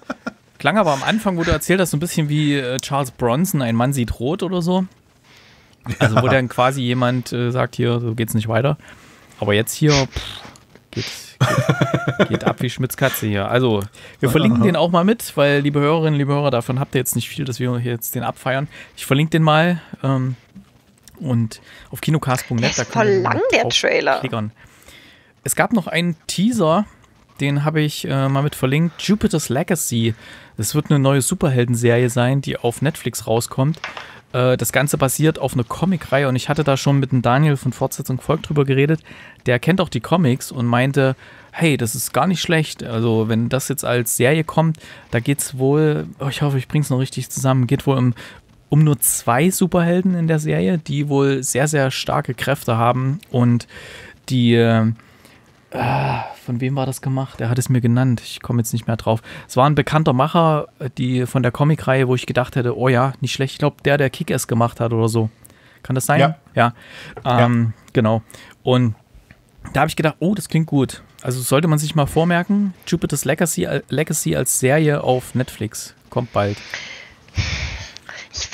klang aber am Anfang, wo du erzählt hast, so ein bisschen wie äh, Charles Bronson, ein Mann sieht rot oder so. Also wo (laughs) dann quasi jemand äh, sagt, hier, so geht's nicht weiter. Aber jetzt hier, pff, geht, geht, geht, ab wie Schmitz Katze hier. Also, wir verlinken den auch mal mit, weil, liebe Hörerinnen, liebe Hörer, davon habt ihr jetzt nicht viel, dass wir hier jetzt den abfeiern. Ich verlinke den mal. Ähm, und auf kinocast.net. Da voll lang, der Trailer. Klickern. Es gab noch einen Teaser, den habe ich äh, mal mit verlinkt. Jupiter's Legacy. Das wird eine neue Superhelden-Serie sein, die auf Netflix rauskommt. Äh, das Ganze basiert auf einer Comicreihe und ich hatte da schon mit dem Daniel von Fortsetzung Volk drüber geredet. Der kennt auch die Comics und meinte, hey, das ist gar nicht schlecht. Also, wenn das jetzt als Serie kommt, da geht es wohl, oh, ich hoffe, ich bringe es noch richtig zusammen, geht wohl um um nur zwei Superhelden in der Serie, die wohl sehr, sehr starke Kräfte haben und die. Äh, von wem war das gemacht? Er hat es mir genannt. Ich komme jetzt nicht mehr drauf. Es war ein bekannter Macher, die von der Comicreihe, wo ich gedacht hätte, oh ja, nicht schlecht. Ich glaube, der, der Kick-Ass gemacht hat oder so. Kann das sein? Ja. Ja. Ähm, ja. Genau. Und da habe ich gedacht, oh, das klingt gut. Also sollte man sich mal vormerken, Jupiter's Legacy, Legacy als Serie auf Netflix. Kommt bald.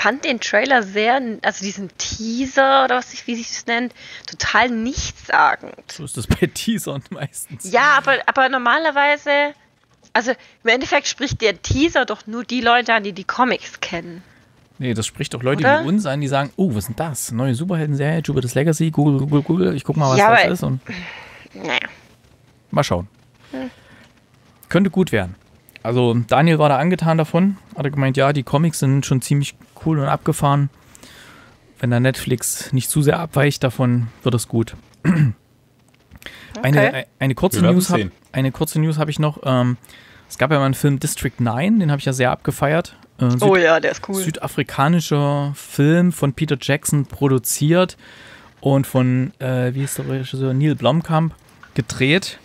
Fand den Trailer sehr, also diesen Teaser oder was ich, wie sich das nennt, total nichtssagend. So ist das bei (laughs) Teasern meistens. Ja, aber, aber normalerweise, also im Endeffekt spricht der Teaser doch nur die Leute an, die die Comics kennen. Nee, das spricht doch Leute Oder? wie uns an, die sagen, oh, was ist denn das? Neue Superhelden-Serie, Jupiter's Legacy, Google, Google, Google, ich guck mal, was ja, das ist und naja. mal schauen. Hm. Könnte gut werden. Also Daniel war da angetan davon, hat er gemeint, ja, die Comics sind schon ziemlich cool und abgefahren. Wenn da Netflix nicht zu sehr abweicht davon, wird es gut. (clears throat) Okay. Eine, eine kurze News habe eine kurze News habe ich noch. Ähm, Es gab ja mal einen Film District 9, den habe ich ja sehr abgefeiert. Äh, oh ja, der ist cool. Südafrikanischer Film von Peter Jackson produziert und von, äh, wie ist der Regisseur, Neil Blomkamp gedreht.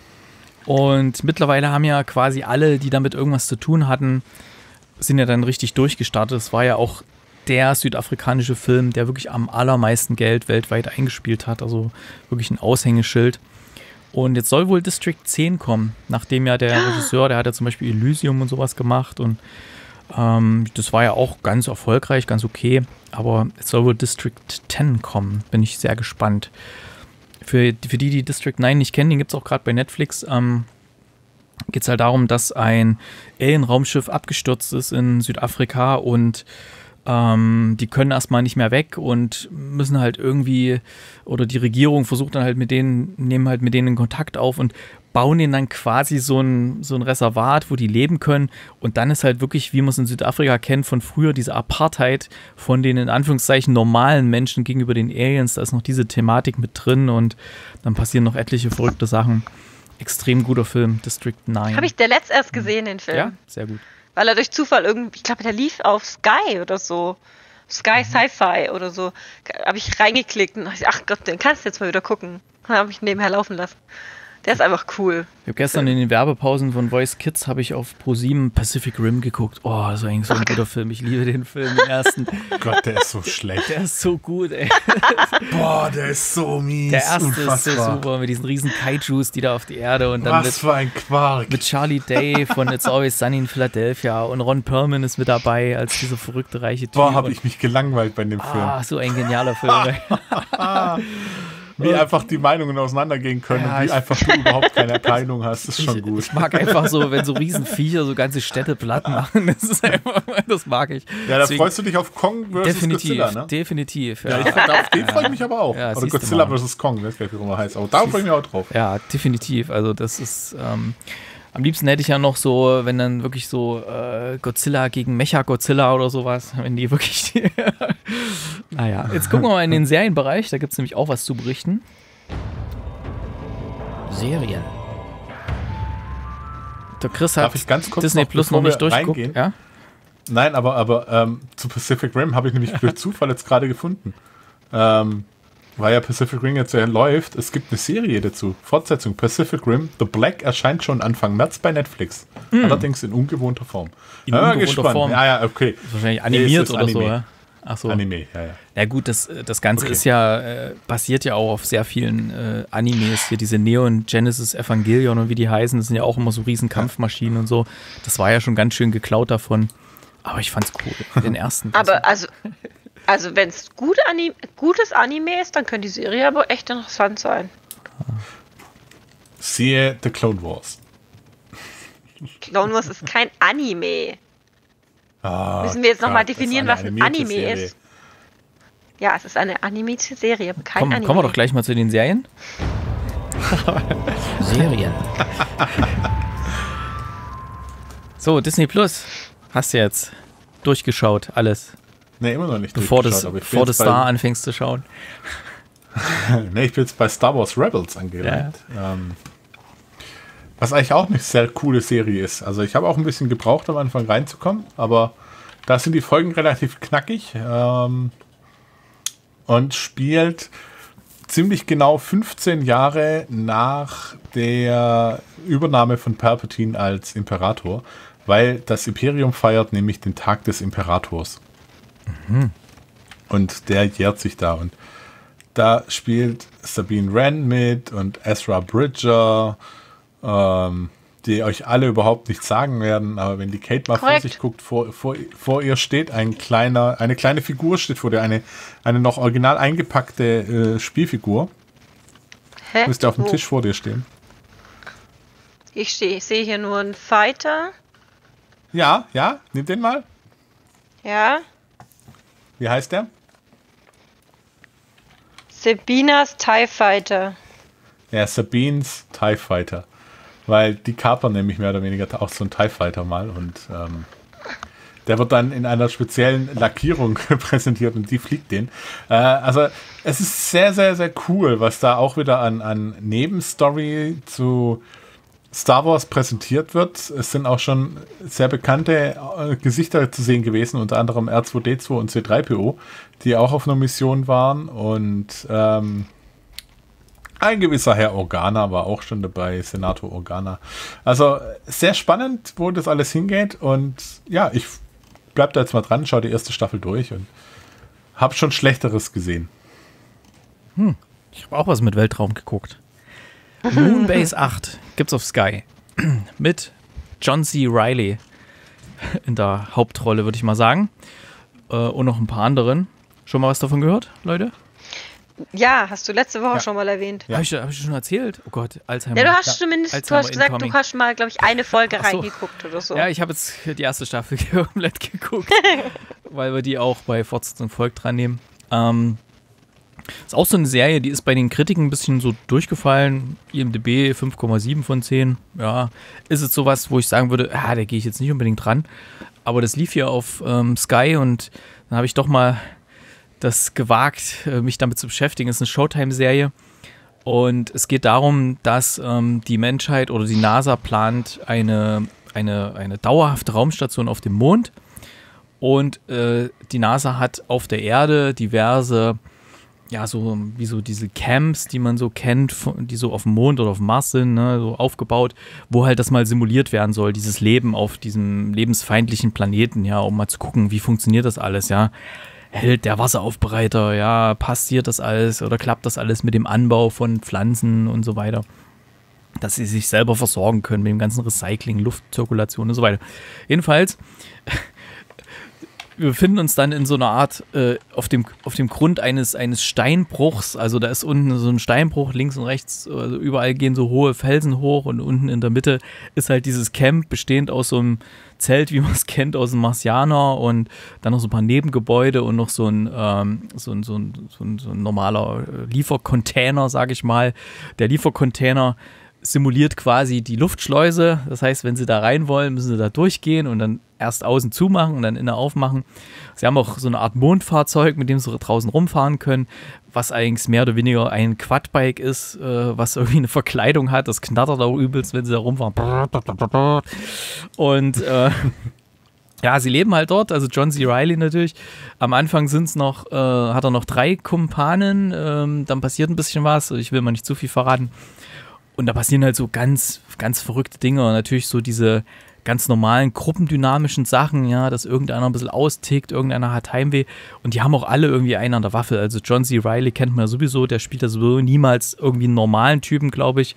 Und mittlerweile haben ja quasi alle, die damit irgendwas zu tun hatten, sind ja dann richtig durchgestartet. Es war ja auch der südafrikanische Film, der wirklich am allermeisten Geld weltweit eingespielt hat. Also wirklich ein Aushängeschild. Und jetzt soll wohl District 10 kommen, nachdem ja der Regisseur, der hat ja zum Beispiel Elysium und sowas gemacht und ähm, das war ja auch ganz erfolgreich, ganz okay. Aber es soll wohl District 10 kommen. Bin ich sehr gespannt. Für, für die, die District 9 nicht kennen, den gibt es auch gerade bei Netflix. Ähm, Geht es halt darum, dass ein Alien-Raumschiff abgestürzt ist in Südafrika und ähm, die können erstmal nicht mehr weg und müssen halt irgendwie, oder die Regierung versucht dann halt mit denen, nehmen halt mit denen Kontakt auf und bauen ihnen dann quasi so ein, so ein Reservat, wo die leben können. Und dann ist halt wirklich, wie man es in Südafrika kennt, von früher diese Apartheid von den in Anführungszeichen normalen Menschen gegenüber den Aliens. Da ist noch diese Thematik mit drin und dann passieren noch etliche verrückte Sachen. Extrem guter Film, District 9. Habe ich der letzt erst gesehen, den Film. Ja, sehr gut. Weil er durch Zufall irgendwie, ich glaube, der lief auf Sky oder so. Sky mhm. Sci-Fi oder so. Habe ich reingeklickt und dachte, ach Gott, den kannst du jetzt mal wieder gucken. Habe ich nebenher laufen lassen. Der ist einfach cool. Ich habe gestern in den Werbepausen von Voice Kids habe ich auf Pro7 Pacific Rim geguckt. Oh, das war eigentlich so ein guter Film. Ich liebe den Film, den ersten. (laughs) Gott, der ist so schlecht. Der ist so gut, ey. Boah, der ist so mies. Der erste Unfassbar. ist so super mit diesen riesen Kaijus, die da auf die Erde und dann Was mit, für ein Quark. Mit Charlie Day von It's Always Sunny in Philadelphia und Ron Perlman ist mit dabei als dieser verrückte reiche Typ. Boah, habe ich mich gelangweilt bei dem Film. Ah, so ein genialer Film. (laughs) (laughs) wie einfach die Meinungen auseinandergehen können ja, und wie einfach du überhaupt keine Meinung hast, ist schon ich, gut. Ich mag einfach so, wenn so Riesenviecher so ganze Städte platt machen, (laughs) das ist einfach, das mag ich. Ja, da Deswegen, freust du dich auf Kong vs. definitiv, Godzilla, ne? Definitiv, ja. ja ich, auf den freue ich mich aber auch. Ja, Oder Godzilla vs. Kong, das wäre wie immer heißt. Aber da freue ich mich auch drauf. Ja, definitiv. Also das ist, ähm, am liebsten hätte ich ja noch so, wenn dann wirklich so äh, Godzilla gegen Mecha-Godzilla oder sowas, (laughs) wenn die wirklich. Die (laughs) naja, jetzt gucken wir mal in den Serienbereich, da gibt es nämlich auch was zu berichten. Serien. Der Chris hat Disney Plus noch nicht durchgeguckt. Ja? Nein, aber, aber ähm, zu Pacific Rim habe ich nämlich (laughs) durch Zufall jetzt gerade gefunden. Ähm, weil ja Pacific Rim jetzt ja läuft, es gibt eine Serie dazu. Fortsetzung Pacific Rim The Black erscheint schon Anfang März bei Netflix. Mm. Allerdings in ungewohnter Form. In ja, ungewohnter gespannt. Form? Ja, ja, okay. wahrscheinlich animiert oder Anime. so, ja? Ach so. Anime, ja, ja. Ja gut, das, das Ganze okay. ist ja, äh, basiert ja auch auf sehr vielen äh, Animes. Hier diese Neon Genesis Evangelion und wie die heißen, das sind ja auch immer so riesen Kampfmaschinen und so. Das war ja schon ganz schön geklaut davon. Aber ich fand's cool, den ersten. aber also, also wenn es gut Anim gutes Anime ist, dann könnte die Serie aber echt interessant sein. Siehe The Clone Wars. Clone Wars ist kein Anime. Oh, Müssen wir jetzt nochmal definieren, was ein Anime Serie. ist? Ja, es ist eine animierte Serie, aber kein Komm, Anime. Kommen wir doch gleich mal zu den Serien. (laughs) Serien. so, Disney Plus. Hast du jetzt durchgeschaut, alles. Nee, immer noch nicht Bevor, das, bevor du Star anfängst zu schauen. (laughs) nee, ich bin jetzt bei Star Wars Rebels angelangt. Ja. Ähm, was eigentlich auch eine sehr coole Serie ist. Also ich habe auch ein bisschen gebraucht, am Anfang reinzukommen, aber da sind die Folgen relativ knackig. Ähm, und spielt ziemlich genau 15 Jahre nach der Übernahme von Palpatine als Imperator, weil das Imperium feiert nämlich den Tag des Imperators. Mhm. Und der jährt sich da. Und da spielt Sabine Wren mit und Ezra Bridger. Ähm, die euch alle überhaupt nichts sagen werden, aber wenn die Kate mal Korrekt. vor sich guckt, vor, vor, vor ihr steht ein kleiner, eine kleine Figur steht vor dir, eine, eine noch original eingepackte äh, Spielfigur. Hä? Müsste auf dem Wo? Tisch vor dir stehen. Ich, ich sehe hier nur einen Fighter. Ja, ja, nimm den mal. Ja. Wie heißt der? Sabinas TIE Fighter. Ja, Sabines TIE Fighter weil die kapern nämlich mehr oder weniger auch so ein TIE Fighter mal und ähm, der wird dann in einer speziellen Lackierung (laughs) präsentiert und die fliegt den. Äh, also es ist sehr, sehr, sehr cool, was da auch wieder an, an Nebenstory zu Star Wars präsentiert wird. Es sind auch schon sehr bekannte äh, Gesichter zu sehen gewesen, unter anderem R2D2 und C3PO, die auch auf einer Mission waren. Und ähm, ein gewisser Herr Organa war auch schon dabei, Senator Organa. Also sehr spannend, wo das alles hingeht. Und ja, ich bleib da jetzt mal dran, schau die erste Staffel durch und habe schon Schlechteres gesehen. Hm, ich habe auch was mit Weltraum geguckt. Moonbase 8 gibt's auf Sky. Mit John C. Riley in der Hauptrolle, würde ich mal sagen. Äh, und noch ein paar anderen. Schon mal was davon gehört, Leute? Ja, hast du letzte Woche ja. schon mal erwähnt. Ja. Habe ich, hab ich schon erzählt? Oh Gott, Alzheimer. Ja, du hast zumindest du hast gesagt, incoming. du hast mal, glaube ich, eine Folge so. reingeguckt oder so. Ja, ich habe jetzt die erste Staffel (laughs) komplett geguckt, (laughs) weil wir die auch bei Fortsetzung folgt dran nehmen. Ähm, ist auch so eine Serie, die ist bei den Kritiken ein bisschen so durchgefallen. IMDB 5,7 von 10. Ja, ist es sowas, wo ich sagen würde, ah, da gehe ich jetzt nicht unbedingt dran. Aber das lief hier auf ähm, Sky und dann habe ich doch mal das gewagt, äh, mich damit zu beschäftigen. Es ist eine Showtime-Serie. Und es geht darum, dass ähm, die Menschheit oder die NASA plant eine, eine, eine dauerhafte Raumstation auf dem Mond. Und äh, die NASA hat auf der Erde diverse ja, so wie so diese Camps, die man so kennt, die so auf dem Mond oder auf dem Mars sind, ne, so aufgebaut, wo halt das mal simuliert werden soll, dieses Leben auf diesem lebensfeindlichen Planeten, ja, um mal zu gucken, wie funktioniert das alles, ja. Hält der Wasseraufbereiter, ja, passiert das alles oder klappt das alles mit dem Anbau von Pflanzen und so weiter dass sie sich selber versorgen können mit dem ganzen Recycling, Luftzirkulation und so weiter. Jedenfalls wir befinden uns dann in so einer Art, äh, auf, dem, auf dem Grund eines, eines Steinbruchs. Also da ist unten so ein Steinbruch, links und rechts, also überall gehen so hohe Felsen hoch und unten in der Mitte ist halt dieses Camp, bestehend aus so einem Zelt, wie man es (laughs) kennt, aus dem Marsianer und dann noch so ein paar Nebengebäude und noch so ein, ähm, so ein, so ein, so ein, so ein normaler Liefercontainer, sage ich mal. Der Liefercontainer simuliert quasi die Luftschleuse. Das heißt, wenn sie da rein wollen, müssen sie da durchgehen und dann erst außen zumachen und dann innen aufmachen. Sie haben auch so eine Art Mondfahrzeug, mit dem sie draußen rumfahren können, was eigentlich mehr oder weniger ein Quadbike ist, äh, was irgendwie eine Verkleidung hat. Das knattert auch übelst, wenn sie da rumfahren. Und äh, ja, sie leben halt dort, also John C. Riley natürlich. Am Anfang sind's noch, äh, hat er noch drei Kumpanen, ähm, dann passiert ein bisschen was, ich will mal nicht zu viel verraten. Und da passieren halt so ganz, ganz verrückte Dinge. Und natürlich so diese ganz normalen gruppendynamischen Sachen, ja, dass irgendeiner ein bisschen austickt, irgendeiner hat Heimweh. Und die haben auch alle irgendwie einen an der Waffe. Also John C. Riley kennt man ja sowieso, der spielt da sowieso niemals irgendwie einen normalen Typen, glaube ich.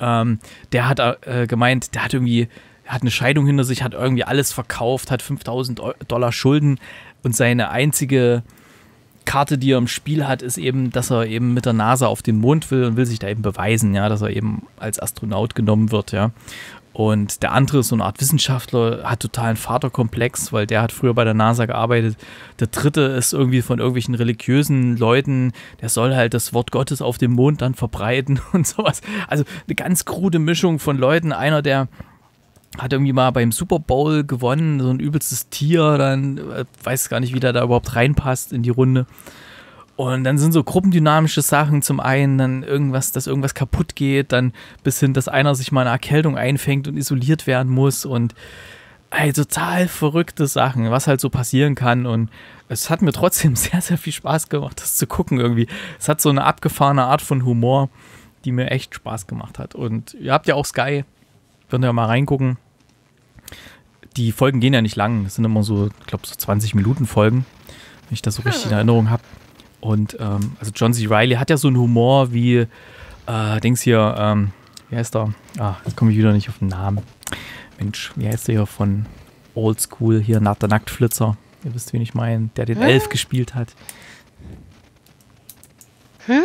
Ähm, der hat äh, gemeint, der hat irgendwie, hat eine Scheidung hinter sich, hat irgendwie alles verkauft, hat 5000 Dollar Schulden und seine einzige Karte, die er im Spiel hat, ist eben, dass er eben mit der NASA auf den Mond will und will sich da eben beweisen, ja, dass er eben als Astronaut genommen wird, ja. Und der andere ist so eine Art Wissenschaftler, hat totalen Vaterkomplex, weil der hat früher bei der NASA gearbeitet. Der dritte ist irgendwie von irgendwelchen religiösen Leuten, der soll halt das Wort Gottes auf dem Mond dann verbreiten (laughs) und sowas. Also eine ganz krude Mischung von Leuten. Einer, der hat irgendwie mal beim Super Bowl gewonnen, so ein übelstes Tier, dann äh, weiß gar nicht, wie der da überhaupt reinpasst in die Runde. Und dann sind so gruppendynamische Sachen zum einen, dann irgendwas, dass irgendwas kaputt geht, dann bis hin, dass einer sich mal eine Erkältung einfängt und isoliert werden muss und ey, total verrückte Sachen, was halt so passieren kann und es hat mir trotzdem (laughs) sehr, sehr viel Spaß gemacht, das zu gucken irgendwie. Es hat so eine abgefahrene Art von Humor, die mir echt Spaß gemacht hat und ihr habt ja auch Sky, könnt ihr mal reingucken. Die Folgen gehen ja nicht lang, das sind immer so, ich glaube so 20 Minuten Folgen, wenn ich das so richtig in Erinnerung habe. Und ähm, also John C. Riley hat ja so einen Humor wie, äh, Dings hier, ähm, wie heißt er? Ah, jetzt komme ich wieder nicht auf den Namen. Mensch, wie heißt der hier von Old School hier, nach der Nacktflitzer? Ihr wisst, wen ich meine, der den hm? Elf gespielt hat. Hm?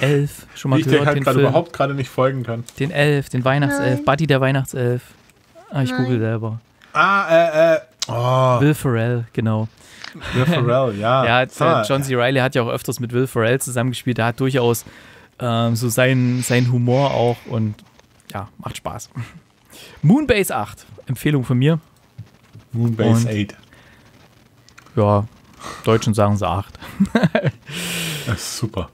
Elf, schon mal Wie gehört, ich dir halt gerade überhaupt gerade nicht folgen kann. Den Elf, den Weihnachtself. Buddy der Weihnachtself. Ah, ich Nein. google selber. Ah, äh, äh. Oh. Will Ferrell, genau. Will Ferrell, ja. (laughs) ja hat, John C. Reilly hat ja auch öfters mit Will Ferrell zusammengespielt. Der hat durchaus ähm, so seinen, seinen Humor auch und ja, macht Spaß. (laughs) Moonbase 8, Empfehlung von mir. Moonbase und, 8. Ja, Deutschen sagen sie 8. (laughs) das ist super.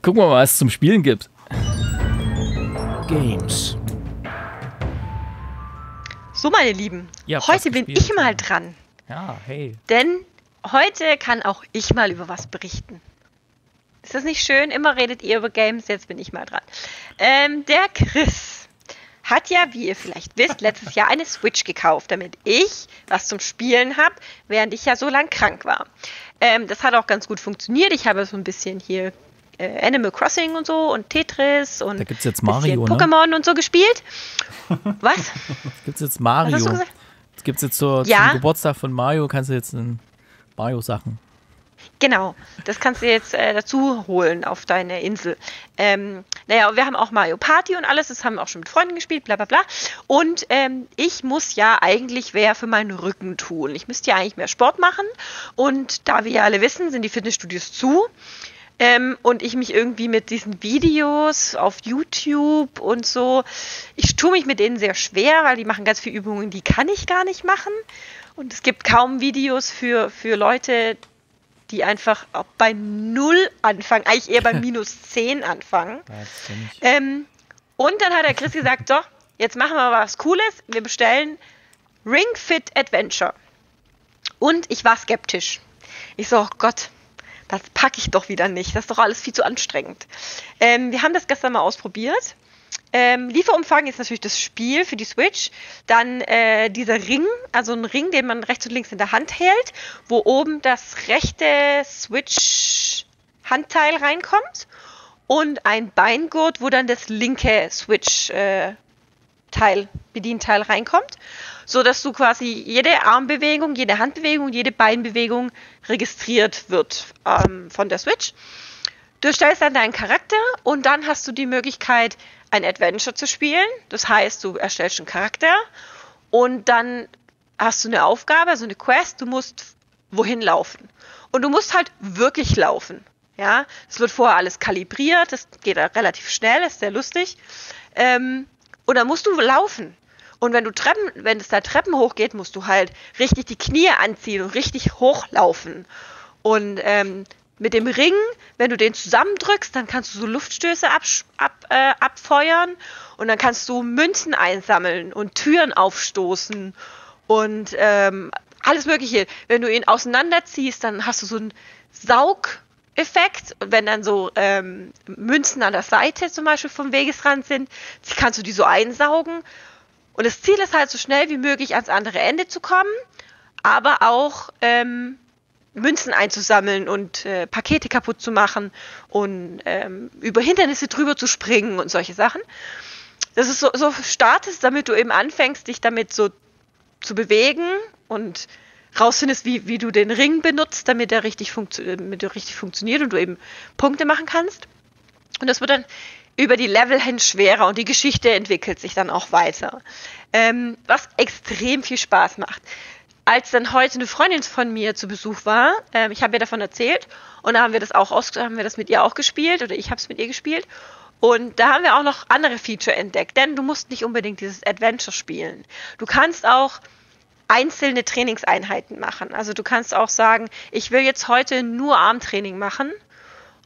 Gucken wir mal, was es zum Spielen gibt. Games. So, meine Lieben, heute bin ich mal dran. Ja, hey. Denn heute kann auch ich mal über was berichten. Ist das nicht schön? Immer redet ihr über Games, jetzt bin ich mal dran. Ähm, der Chris hat ja, wie ihr vielleicht wisst, letztes Jahr eine Switch gekauft, damit ich was zum Spielen habe, während ich ja so lang krank war. Ähm, das hat auch ganz gut funktioniert. Ich habe so ein bisschen hier äh, Animal Crossing und so und Tetris und da gibt's jetzt Mario, ne? Pokémon ne? und so gespielt. Was? Gibt (laughs) es jetzt Mario? Das gibt es jetzt so, ja? zum Geburtstag von Mario, kannst du jetzt Mario-Sachen. Genau, das kannst du jetzt äh, dazu holen auf deine Insel. Ähm, naja, wir haben auch Mario Party und alles, das haben wir auch schon mit Freunden gespielt, bla bla bla. Und ähm, ich muss ja eigentlich mehr für meinen Rücken tun. Ich müsste ja eigentlich mehr Sport machen. Und da wir ja alle wissen, sind die Fitnessstudios zu. Ähm, und ich mich irgendwie mit diesen Videos auf YouTube und so, ich tue mich mit denen sehr schwer, weil die machen ganz viele Übungen, die kann ich gar nicht machen. Und es gibt kaum Videos für, für Leute, die einfach bei Null anfangen, eigentlich eher bei (laughs) minus 10 anfangen. Ähm, und dann hat der Chris gesagt, so, jetzt machen wir was Cooles, wir bestellen Ring Fit Adventure. Und ich war skeptisch. Ich so, oh Gott, das packe ich doch wieder nicht. Das ist doch alles viel zu anstrengend. Ähm, wir haben das gestern mal ausprobiert. Ähm, Lieferumfang ist natürlich das Spiel für die Switch. Dann äh, dieser Ring, also ein Ring, den man rechts und links in der Hand hält, wo oben das rechte Switch-Handteil reinkommt. Und ein Beingurt, wo dann das linke Switch-Teil, äh, Bedienteil reinkommt so dass du quasi jede Armbewegung, jede Handbewegung, jede Beinbewegung registriert wird ähm, von der Switch. Du stellst dann deinen Charakter und dann hast du die Möglichkeit, ein Adventure zu spielen. Das heißt, du erstellst einen Charakter und dann hast du eine Aufgabe, also eine Quest, du musst wohin laufen. Und du musst halt wirklich laufen. Ja, es wird vorher alles kalibriert, das geht relativ schnell, ist sehr lustig. Ähm, und dann musst du laufen. Und wenn du Treppen, wenn es da Treppen hochgeht, musst du halt richtig die Knie anziehen und richtig hochlaufen. Und ähm, mit dem Ring, wenn du den zusammendrückst, dann kannst du so Luftstöße ab, ab, äh, abfeuern und dann kannst du Münzen einsammeln und Türen aufstoßen und ähm, alles Mögliche. Wenn du ihn auseinanderziehst, dann hast du so einen Saugeffekt. Und wenn dann so ähm, Münzen an der Seite zum Beispiel vom Wegesrand sind, kannst du die so einsaugen und das Ziel ist halt so schnell wie möglich ans andere Ende zu kommen, aber auch ähm, Münzen einzusammeln und äh, Pakete kaputt zu machen und ähm, über Hindernisse drüber zu springen und solche Sachen. Das ist so, so startest, damit du eben anfängst, dich damit so zu bewegen und rausfindest, wie, wie du den Ring benutzt, damit er richtig, damit er richtig funktioniert und du eben Punkte machen kannst. Und das wird dann über die Level hin schwerer und die Geschichte entwickelt sich dann auch weiter. Ähm, was extrem viel Spaß macht. Als dann heute eine Freundin von mir zu Besuch war, ähm, ich habe ihr davon erzählt und da haben wir das auch aus, haben wir das mit ihr auch gespielt oder ich habe es mit ihr gespielt. Und da haben wir auch noch andere Feature entdeckt, denn du musst nicht unbedingt dieses Adventure spielen. Du kannst auch einzelne Trainingseinheiten machen. Also du kannst auch sagen, ich will jetzt heute nur Armtraining machen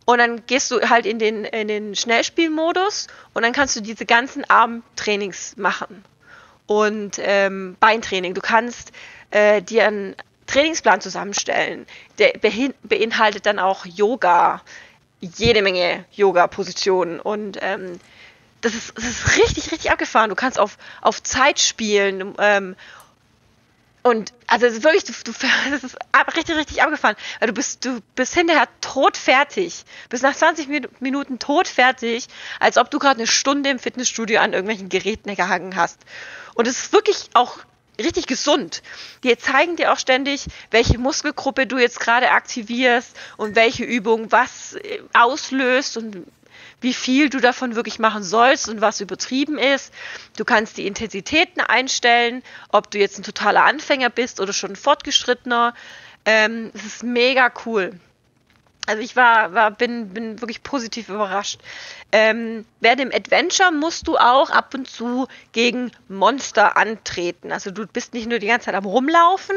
und dann gehst du halt in den, in den Schnellspielmodus und dann kannst du diese ganzen Armtrainings machen. Und ähm, Beintraining. Du kannst äh, dir einen Trainingsplan zusammenstellen. Der beinhaltet dann auch Yoga. Jede Menge Yoga-Positionen. Und ähm, das, ist, das ist richtig, richtig abgefahren. Du kannst auf, auf Zeit spielen. Ähm, und also wirklich, du, du, (laughs) das ist richtig, richtig abgefahren. Weil du bist, du bist hinterher todfertig. Bist nach 20 Minuten todfertig, als ob du gerade eine Stunde im Fitnessstudio an irgendwelchen Geräten gehangen hast. Und es ist wirklich auch richtig gesund. Die zeigen dir auch ständig, welche Muskelgruppe du jetzt gerade aktivierst und welche Übung was äh, auslöst und wie viel du davon wirklich machen sollst und was übertrieben ist. Du kannst die Intensitäten einstellen, ob du jetzt ein totaler Anfänger bist oder schon ein fortgeschrittener. Ähm, es ist mega cool. Also ich war, war bin, bin wirklich positiv überrascht. Ähm, während dem Adventure musst du auch ab und zu gegen Monster antreten. Also du bist nicht nur die ganze Zeit am Rumlaufen,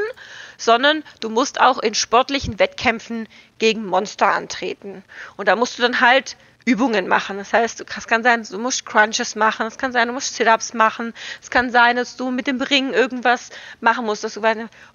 sondern du musst auch in sportlichen Wettkämpfen gegen Monster antreten. Und da musst du dann halt Übungen machen. Das heißt, es kann sein, du musst Crunches machen, es kann sein, du musst Sit-Ups machen, es kann sein, dass du mit dem Ring irgendwas machen musst, dass du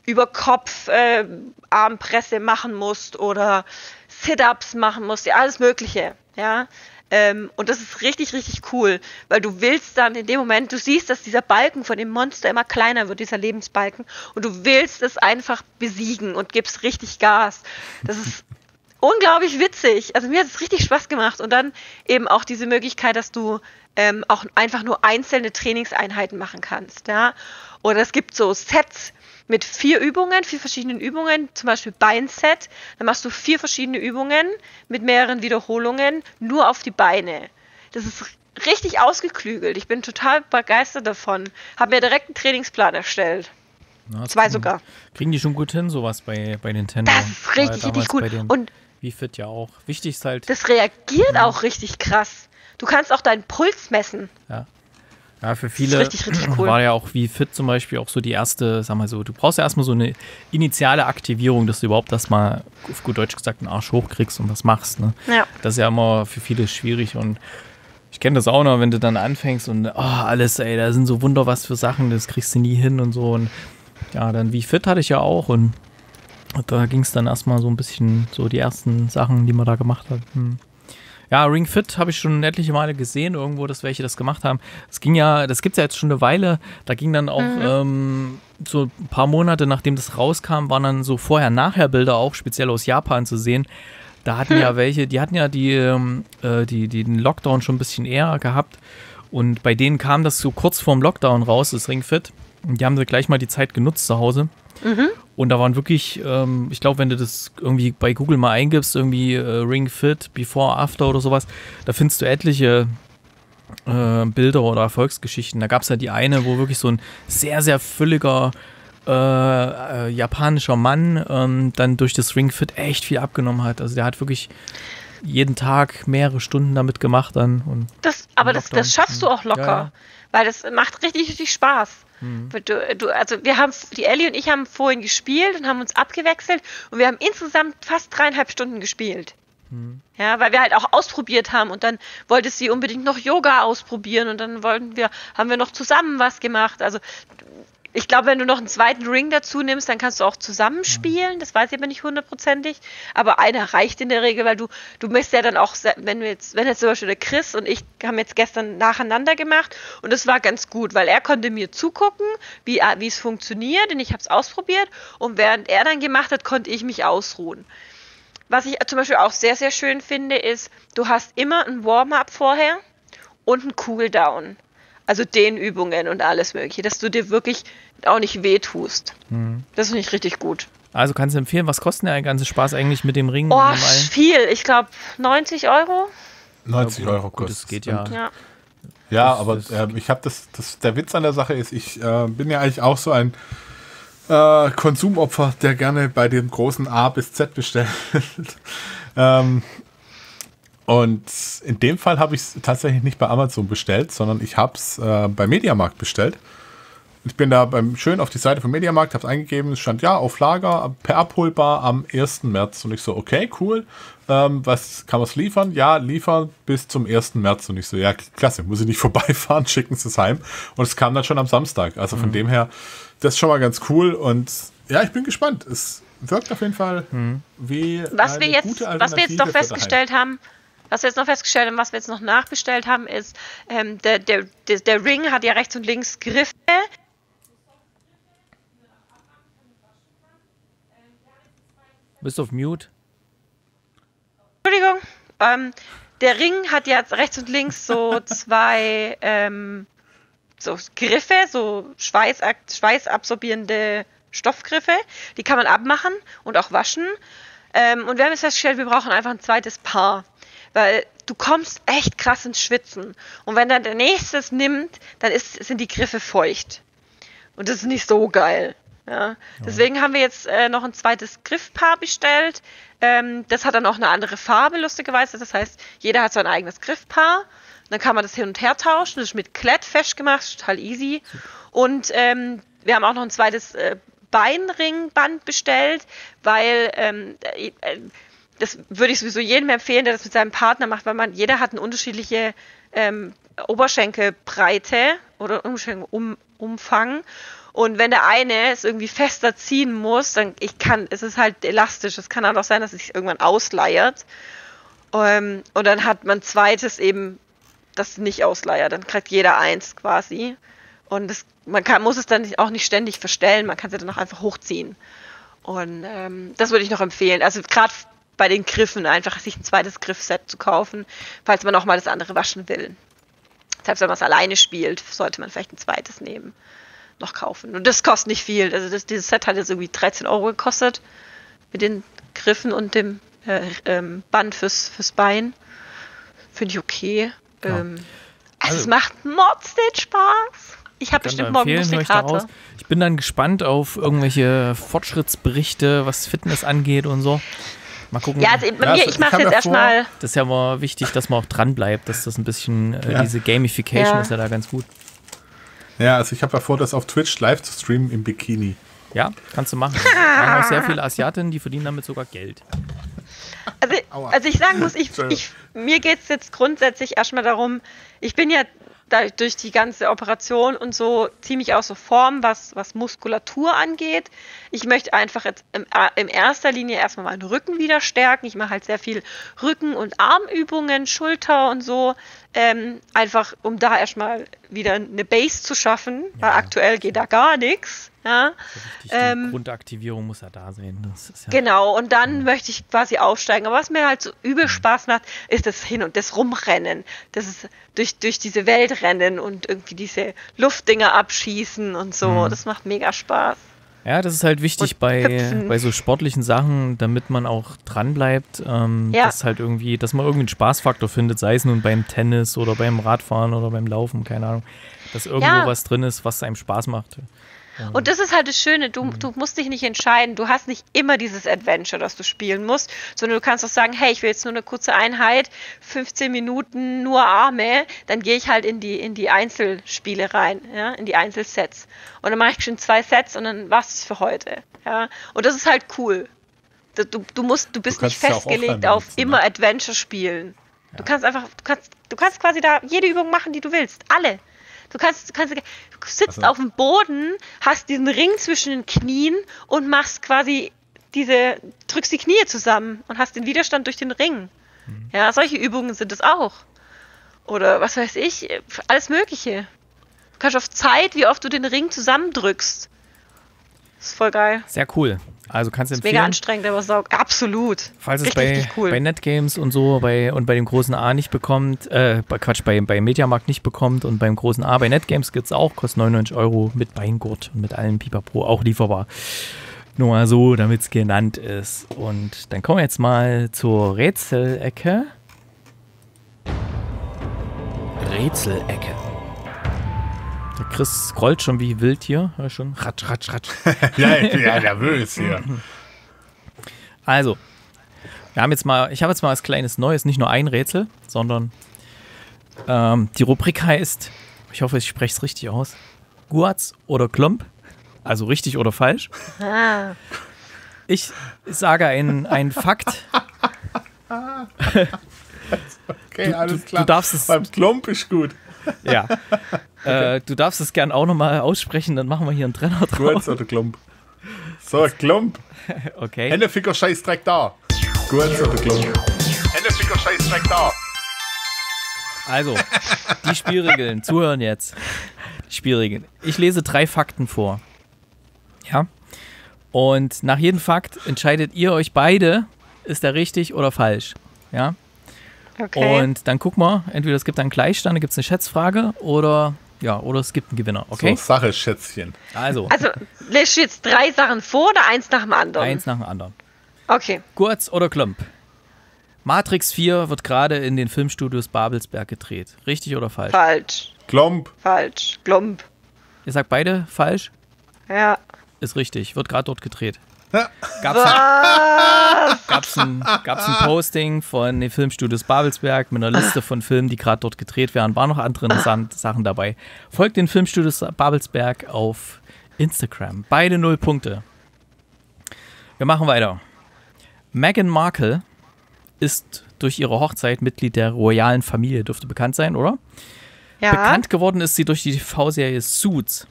über Kopf äh, Armpresse machen musst oder Sit-Ups machen musst, ja, alles Mögliche, ja. Ähm, und das ist richtig, richtig cool, weil du willst dann in dem Moment, du siehst, dass dieser Balken von dem Monster immer kleiner wird, dieser Lebensbalken, und du willst es einfach besiegen und gibst richtig Gas. Das ist (laughs) unglaublich witzig. Also mir hat es richtig Spaß gemacht. Und dann eben auch diese Möglichkeit, dass du ähm, auch einfach nur einzelne Trainingseinheiten machen kannst. Ja? Oder es gibt so Sets, mit vier Übungen, vier verschiedenen Übungen, zum Beispiel Beinset. Dann machst du vier verschiedene Übungen mit mehreren Wiederholungen nur auf die Beine. Das ist richtig ausgeklügelt. Ich bin total begeistert davon. Habe mir direkt einen Trainingsplan erstellt. Na, Zwei sogar. Kriegen die schon gut hin, sowas bei, bei Nintendo. Das ist richtig, richtig gut. Und wie fit ja auch. Wichtig ist halt. Das reagiert ja. auch richtig krass. Du kannst auch deinen Puls messen. Ja. Ja, für viele richtig, richtig cool. war ja auch wie fit zum Beispiel auch so die erste, sag mal so, du brauchst ja erstmal so eine initiale Aktivierung, dass du überhaupt das mal, auf gut Deutsch gesagt, einen Arsch hochkriegst und was machst. Ne? Ja. Das ist ja immer für viele schwierig und ich kenne das auch noch, wenn du dann anfängst und oh, alles, ey, da sind so Wunder was für Sachen, das kriegst du nie hin und so. Und ja, dann wie fit hatte ich ja auch und da ging es dann erstmal so ein bisschen so die ersten Sachen, die man da gemacht hat. Hm. Ja, Ring Fit habe ich schon etliche Male gesehen, irgendwo, dass welche das gemacht haben. Es ging ja, das gibt es ja jetzt schon eine Weile. Da ging dann auch mhm. ähm, so ein paar Monate, nachdem das rauskam, waren dann so Vorher-Nachher-Bilder auch speziell aus Japan zu sehen. Da hatten hm. ja (laughs) welche, die hatten ja die, ähm, äh, die, die, den Lockdown schon ein bisschen eher gehabt. Und bei denen kam das so kurz vorm Lockdown raus, das Ring Fit. Und die haben sie gleich mal die Zeit genutzt zu Hause. Mhm. Und da waren wirklich, ähm, ich glaube, wenn du das irgendwie bei Google mal eingibst, irgendwie äh, Ring Fit, Before, After oder sowas, da findest du etliche äh, Bilder oder Erfolgsgeschichten. Da gab es ja die eine, wo wirklich so ein sehr, sehr fülliger äh, äh, japanischer Mann ähm, dann durch das Ring Fit echt viel abgenommen hat. Also der hat wirklich jeden Tag mehrere Stunden damit gemacht dann. Und das, aber das, das schaffst du auch locker, ja, ja. weil das macht richtig, richtig Spaß. Mhm. Du, du, also wir haben, die Ellie und ich haben vorhin gespielt und haben uns abgewechselt und wir haben insgesamt fast dreieinhalb Stunden gespielt. Mhm. Ja, weil wir halt auch ausprobiert haben und dann wollte sie unbedingt noch Yoga ausprobieren und dann wollten wir, haben wir noch zusammen was gemacht. Also ich glaube, wenn du noch einen zweiten Ring dazu nimmst, dann kannst du auch zusammenspielen. Das weiß ich aber nicht hundertprozentig. Aber einer reicht in der Regel, weil du, du möchtest ja dann auch, wenn du jetzt, wenn jetzt zum Beispiel der Chris und ich haben jetzt gestern nacheinander gemacht und das war ganz gut, weil er konnte mir zugucken, wie, wie es funktioniert und ich habe es ausprobiert und während er dann gemacht hat, konnte ich mich ausruhen. Was ich zum Beispiel auch sehr, sehr schön finde, ist, du hast immer ein Warm-up vorher und ein Cooldown. Also den Übungen und alles Mögliche, dass du dir wirklich auch nicht wehtust. Mhm. Das finde ich richtig gut. Also kannst du empfehlen, was kostet der ganze Spaß eigentlich mit dem Ring? Oh, viel. Ich glaube 90 Euro. 90 ja, Euro kostet. Das geht ja. Ja, ja aber äh, ich habe das, das, der Witz an der Sache ist, ich äh, bin ja eigentlich auch so ein äh, Konsumopfer, der gerne bei dem großen A bis Z bestellt. (laughs) ähm, und in dem Fall habe ich es tatsächlich nicht bei Amazon bestellt, sondern ich habe es äh, bei Mediamarkt bestellt. Ich bin da beim schön auf die Seite von Mediamarkt, habe es eingegeben, es stand ja auf Lager, per abholbar am 1. März. Und ich so, okay, cool. Ähm, was kann man liefern? Ja, liefern bis zum 1. März. Und ich so, ja, klasse, muss ich nicht (laughs) vorbeifahren, schicken Sie es heim. Und es kam dann schon am Samstag. Also von mhm. dem her, das ist schon mal ganz cool. Und ja, ich bin gespannt. Es wirkt auf jeden Fall mhm. wie. Was wir jetzt, was wir jetzt doch festgestellt haben, was wir jetzt noch festgestellt haben, was wir jetzt noch nachbestellt haben, ist, ähm, der, der, der, der Ring hat ja rechts und links Griffe. Bist du auf Mute? Entschuldigung. Ähm, der Ring hat ja rechts und links so (laughs) zwei ähm, so Griffe, so Schweiß, schweißabsorbierende Stoffgriffe. Die kann man abmachen und auch waschen. Ähm, und wir haben jetzt festgestellt, wir brauchen einfach ein zweites Paar weil du kommst echt krass ins Schwitzen. Und wenn dann der nächste es nimmt, dann ist, sind die Griffe feucht. Und das ist nicht so geil. Ja. Deswegen haben wir jetzt äh, noch ein zweites Griffpaar bestellt. Ähm, das hat dann auch eine andere Farbe, lustigerweise. Das heißt, jeder hat sein eigenes Griffpaar. Dann kann man das hin und her tauschen. Das ist mit Klett fest gemacht, total easy. Und ähm, wir haben auch noch ein zweites äh, Beinringband bestellt, weil ähm, äh, das würde ich sowieso jedem empfehlen, der das mit seinem Partner macht, weil man, jeder hat eine unterschiedliche ähm, Oberschenkelbreite oder Umfang. Und wenn der eine es irgendwie fester ziehen muss, dann ich kann, es ist halt elastisch. Es kann auch sein, dass es sich irgendwann ausleiert. Ähm, und dann hat man zweites eben das nicht ausleiert. Dann kriegt jeder eins quasi. Und das, man kann, muss es dann auch nicht ständig verstellen, man kann sie dann auch einfach hochziehen. Und ähm, das würde ich noch empfehlen. Also gerade bei den Griffen einfach sich ein zweites Griffset zu kaufen, falls man auch mal das andere waschen will. Selbst wenn man es alleine spielt, sollte man vielleicht ein zweites nehmen, noch kaufen. Und das kostet nicht viel. Also das, dieses Set hat jetzt irgendwie 13 Euro gekostet mit den Griffen und dem äh, ähm, Band fürs, fürs Bein. Finde ich okay. Ja. Ähm, also, also, es macht Mods den Spaß. Ich habe bestimmt morgen Muskelkater. Ich bin dann gespannt auf irgendwelche Fortschrittsberichte, was Fitness angeht und so. Mal gucken. Ja, also ja, mir, ich mache jetzt erstmal. Das ist ja mal wichtig, dass man auch dran bleibt, dass das ein bisschen, äh, ja. diese Gamification ist ja da ganz gut. Ja, also ich habe ja vor, das auf Twitch live zu streamen im Bikini. Ja, kannst du machen. (laughs) machen auch sehr viele Asiatinnen, die verdienen damit sogar Geld. Also, also ich sagen muss, ich, ich, mir geht es jetzt grundsätzlich erstmal darum, ich bin ja da, durch die ganze Operation und so ziemlich außer Form, was, was Muskulatur angeht. Ich möchte einfach jetzt im, äh, in erster Linie erstmal meinen Rücken wieder stärken. Ich mache halt sehr viel Rücken- und Armübungen, Schulter und so. Ähm, einfach um da erstmal wieder eine Base zu schaffen, ja. weil aktuell geht da gar nichts. Ja. die ähm, Grundaktivierung muss ja da sein. Ja genau, und dann ja. möchte ich quasi aufsteigen. Aber was mir halt so übel. Spaß macht, ist das Hin- und das Rumrennen. Das ist durch, durch diese Welt rennen und irgendwie diese Luftdinger abschießen und so. Mhm. Das macht mega Spaß. Ja, das ist halt wichtig bei, bei so sportlichen Sachen, damit man auch dran bleibt, ähm, ja. dass halt irgendwie, dass man irgendwie einen Spaßfaktor findet, sei es nun beim Tennis oder beim Radfahren oder beim Laufen, keine Ahnung, dass irgendwo was drin ist, was einem Spaß macht. Und das ist halt das Schöne, du, mhm. du musst dich nicht entscheiden, du hast nicht immer dieses Adventure, das du spielen musst, sondern du kannst auch sagen, hey, ich will jetzt nur eine kurze Einheit, 15 Minuten nur Arme, dann gehe ich halt in die, in die Einzelspiele rein, ja, in die Einzelsets. Und dann mache ich schon zwei Sets und dann war es für heute. Ja. Und das ist halt cool. Du, du musst, du bist du nicht festgelegt auf benutzen, immer ne? Adventure spielen. Ja. Du kannst einfach, du kannst, du kannst quasi da jede Übung machen, die du willst. Alle. Du kannst, du kannst, du sitzt also. auf dem Boden, hast diesen Ring zwischen den Knien und machst quasi diese, drückst die Knie zusammen und hast den Widerstand durch den Ring. Mhm. Ja, solche Übungen sind es auch. Oder was weiß ich, alles Mögliche. Du kannst auf Zeit, wie oft du den Ring zusammendrückst. Das ist voll geil. Sehr cool. Also kannst du empfehlen. Mega anstrengend, aber saug. Absolut. Falls richtig, es bei, cool. bei Netgames und so bei, und bei dem großen A nicht bekommt, äh, Quatsch, bei, bei Mediamarkt nicht bekommt und beim großen A bei Netgames gibt es auch, kostet 99 Euro mit Beingurt und mit allen Pipapo, auch lieferbar. Nur mal so, damit es genannt ist. Und dann kommen wir jetzt mal zur Rätselecke. Rätselecke. Der Chris scrollt schon wie wild hier. Hör schon. Ratsch, ratsch, ratsch. (laughs) (laughs) ja, ich bin ja nervös hier. Also, wir haben jetzt mal, ich habe jetzt mal was kleines Neues, nicht nur ein Rätsel, sondern ähm, die Rubrik heißt, ich hoffe, ich spreche es richtig aus, Guatz oder Klomp, also richtig oder falsch. Ah. Ich sage einen Fakt. (laughs) okay, alles klar. Du, du darfst es. Beim Klomp ist gut. Ja. Äh, du darfst es gern auch nochmal aussprechen, dann machen wir hier einen Trenner drauf. Gut, oder Klump. So, Klump. (laughs) okay. Henneficker Scheißdreck da. Gut, oder Klump. Henneficker Scheißdreck da. Also, die Spielregeln. Zuhören jetzt. Die Spielregeln. Ich lese drei Fakten vor. Ja. Und nach jedem Fakt entscheidet ihr euch beide, ist er richtig oder falsch. Ja. Okay. Und dann guck mal, entweder es gibt einen Gleichstand, dann gibt es eine Schätzfrage oder ja, oder es gibt einen Gewinner, okay? So, Sache, Schätzchen. Also. Also, lässt du jetzt drei Sachen vor oder eins nach dem anderen? Eins nach dem anderen. Okay. Kurz oder Klump? Matrix 4 wird gerade in den Filmstudios Babelsberg gedreht. Richtig oder falsch? Falsch. Klump. Falsch. Klump. Ihr sagt beide falsch? Ja. Ist richtig. Wird gerade dort gedreht. Gab's ein, gab's, ein, gab's ein Posting von den Filmstudios Babelsberg mit einer Liste von Filmen, die gerade dort gedreht werden. Waren noch andere interessante Sachen dabei. Folgt den Filmstudios Babelsberg auf Instagram. Beide null Punkte. Wir machen weiter. Meghan Markle ist durch ihre Hochzeit Mitglied der royalen Familie, dürfte bekannt sein, oder? Ja. Bekannt geworden ist sie durch die TV-Serie Suits.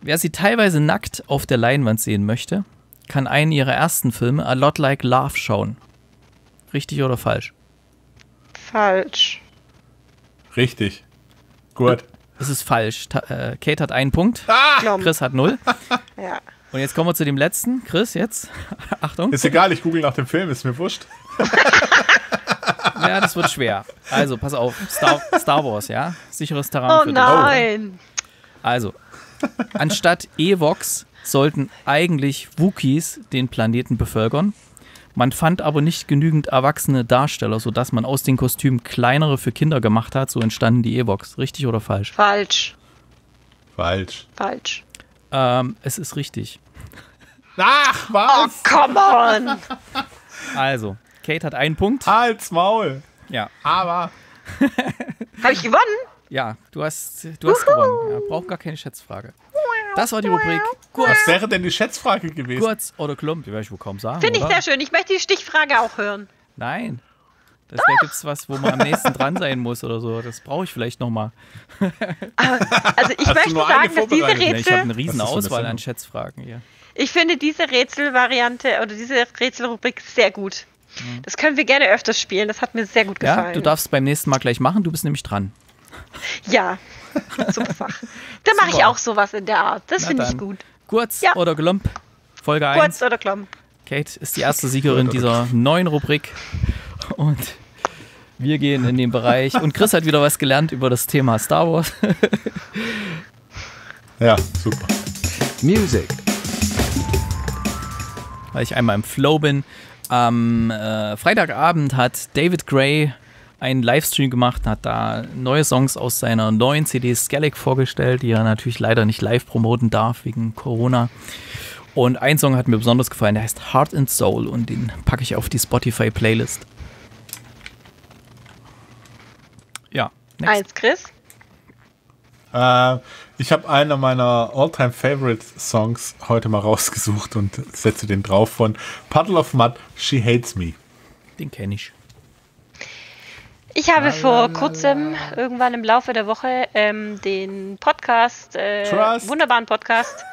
Wer sie teilweise nackt auf der Leinwand sehen möchte, kann einen ihrer ersten Filme, A Lot Like Love, schauen. Richtig oder falsch? Falsch. Richtig. Gut. Es ist falsch. Ta äh, Kate hat einen Punkt, Klom. Chris hat null. (laughs) Ja. Und jetzt kommen wir zu dem letzten. Chris, jetzt. (laughs) Achtung. Ist egal, ich google nach dem Film, ist mir wurscht. (laughs) Ja, das wird schwer. Also, pass auf. Star, Star Wars, ja? Sicheres Terrain Oh für dich. nein. Also, anstatt Evox sollten eigentlich Wookies den Planeten bevölkern. Man fand aber nicht genügend erwachsene Darsteller, sodass man aus den Kostümen kleinere für Kinder gemacht hat. So entstanden die Evox. Richtig oder falsch? Falsch. Falsch. Falsch. Ähm, es ist richtig. Ach, Oh, was? come on. Also, Kate hat einen Punkt. Halt's Maul. Ja, Aber. Habe ich gewonnen? ja, du hast, du hast gewonnen. Ja, braucht gar keine Schätzfrage. Das war die Rubrik. Kurz, Was wäre denn die Schätzfrage gewesen? kurz oder klump. Die werde ich wohl kaum sagen. Finde ich oder? sehr schön. Ich möchte die Stichfrage auch hören. Nein. Das, da gibt es was, wo man am nächsten dran sein muss oder so. Das brauche ich vielleicht nochmal. Also ich Hast möchte sagen, dass diese vorbereitet? Ich habe Rätsel, eine riesen Auswahl an? Schätzfragen hier. ich finde diese Rätselvariante oder diese Rätselrubrik sehr gut. Das können wir gerne öfters spielen. Das hat mir sehr gut Mhm. Ja, gefallen. du darfst beim nächsten Mal gleich machen. Du bist nämlich dran. Ja, (laughs) super Sache. Dann mache ich auch sowas in der Art. Das finde ich gut. Kurz Ja. oder Glump? Folge 1. Kurz oder klomm. Kate ist die erste Siegerin dieser neuen Rubrik. Und wir gehen in den Bereich. Und Chris hat wieder was gelernt über das Thema Star Wars. (laughs) Ja, super. Music, weil ich einmal im Flow bin. Am äh, Freitagabend hat David Gray einen Livestream gemacht, hat da neue Songs aus seiner neuen CD Skellig vorgestellt, die er natürlich leider nicht live promoten darf wegen Corona. Und ein Song hat mir besonders gefallen, der heißt Heart and Soul und den packe ich auf die Spotify Playlist. Ja, next. Eins, Chris. Äh, ich habe einer meiner All-Time Favorite Songs heute mal rausgesucht und setze den drauf von Puddle of Mud, She Hates Me. den kenne ich. Ich habe vor kurzem, irgendwann im Laufe der Woche, ähm, den Podcast, äh, wunderbaren Podcast,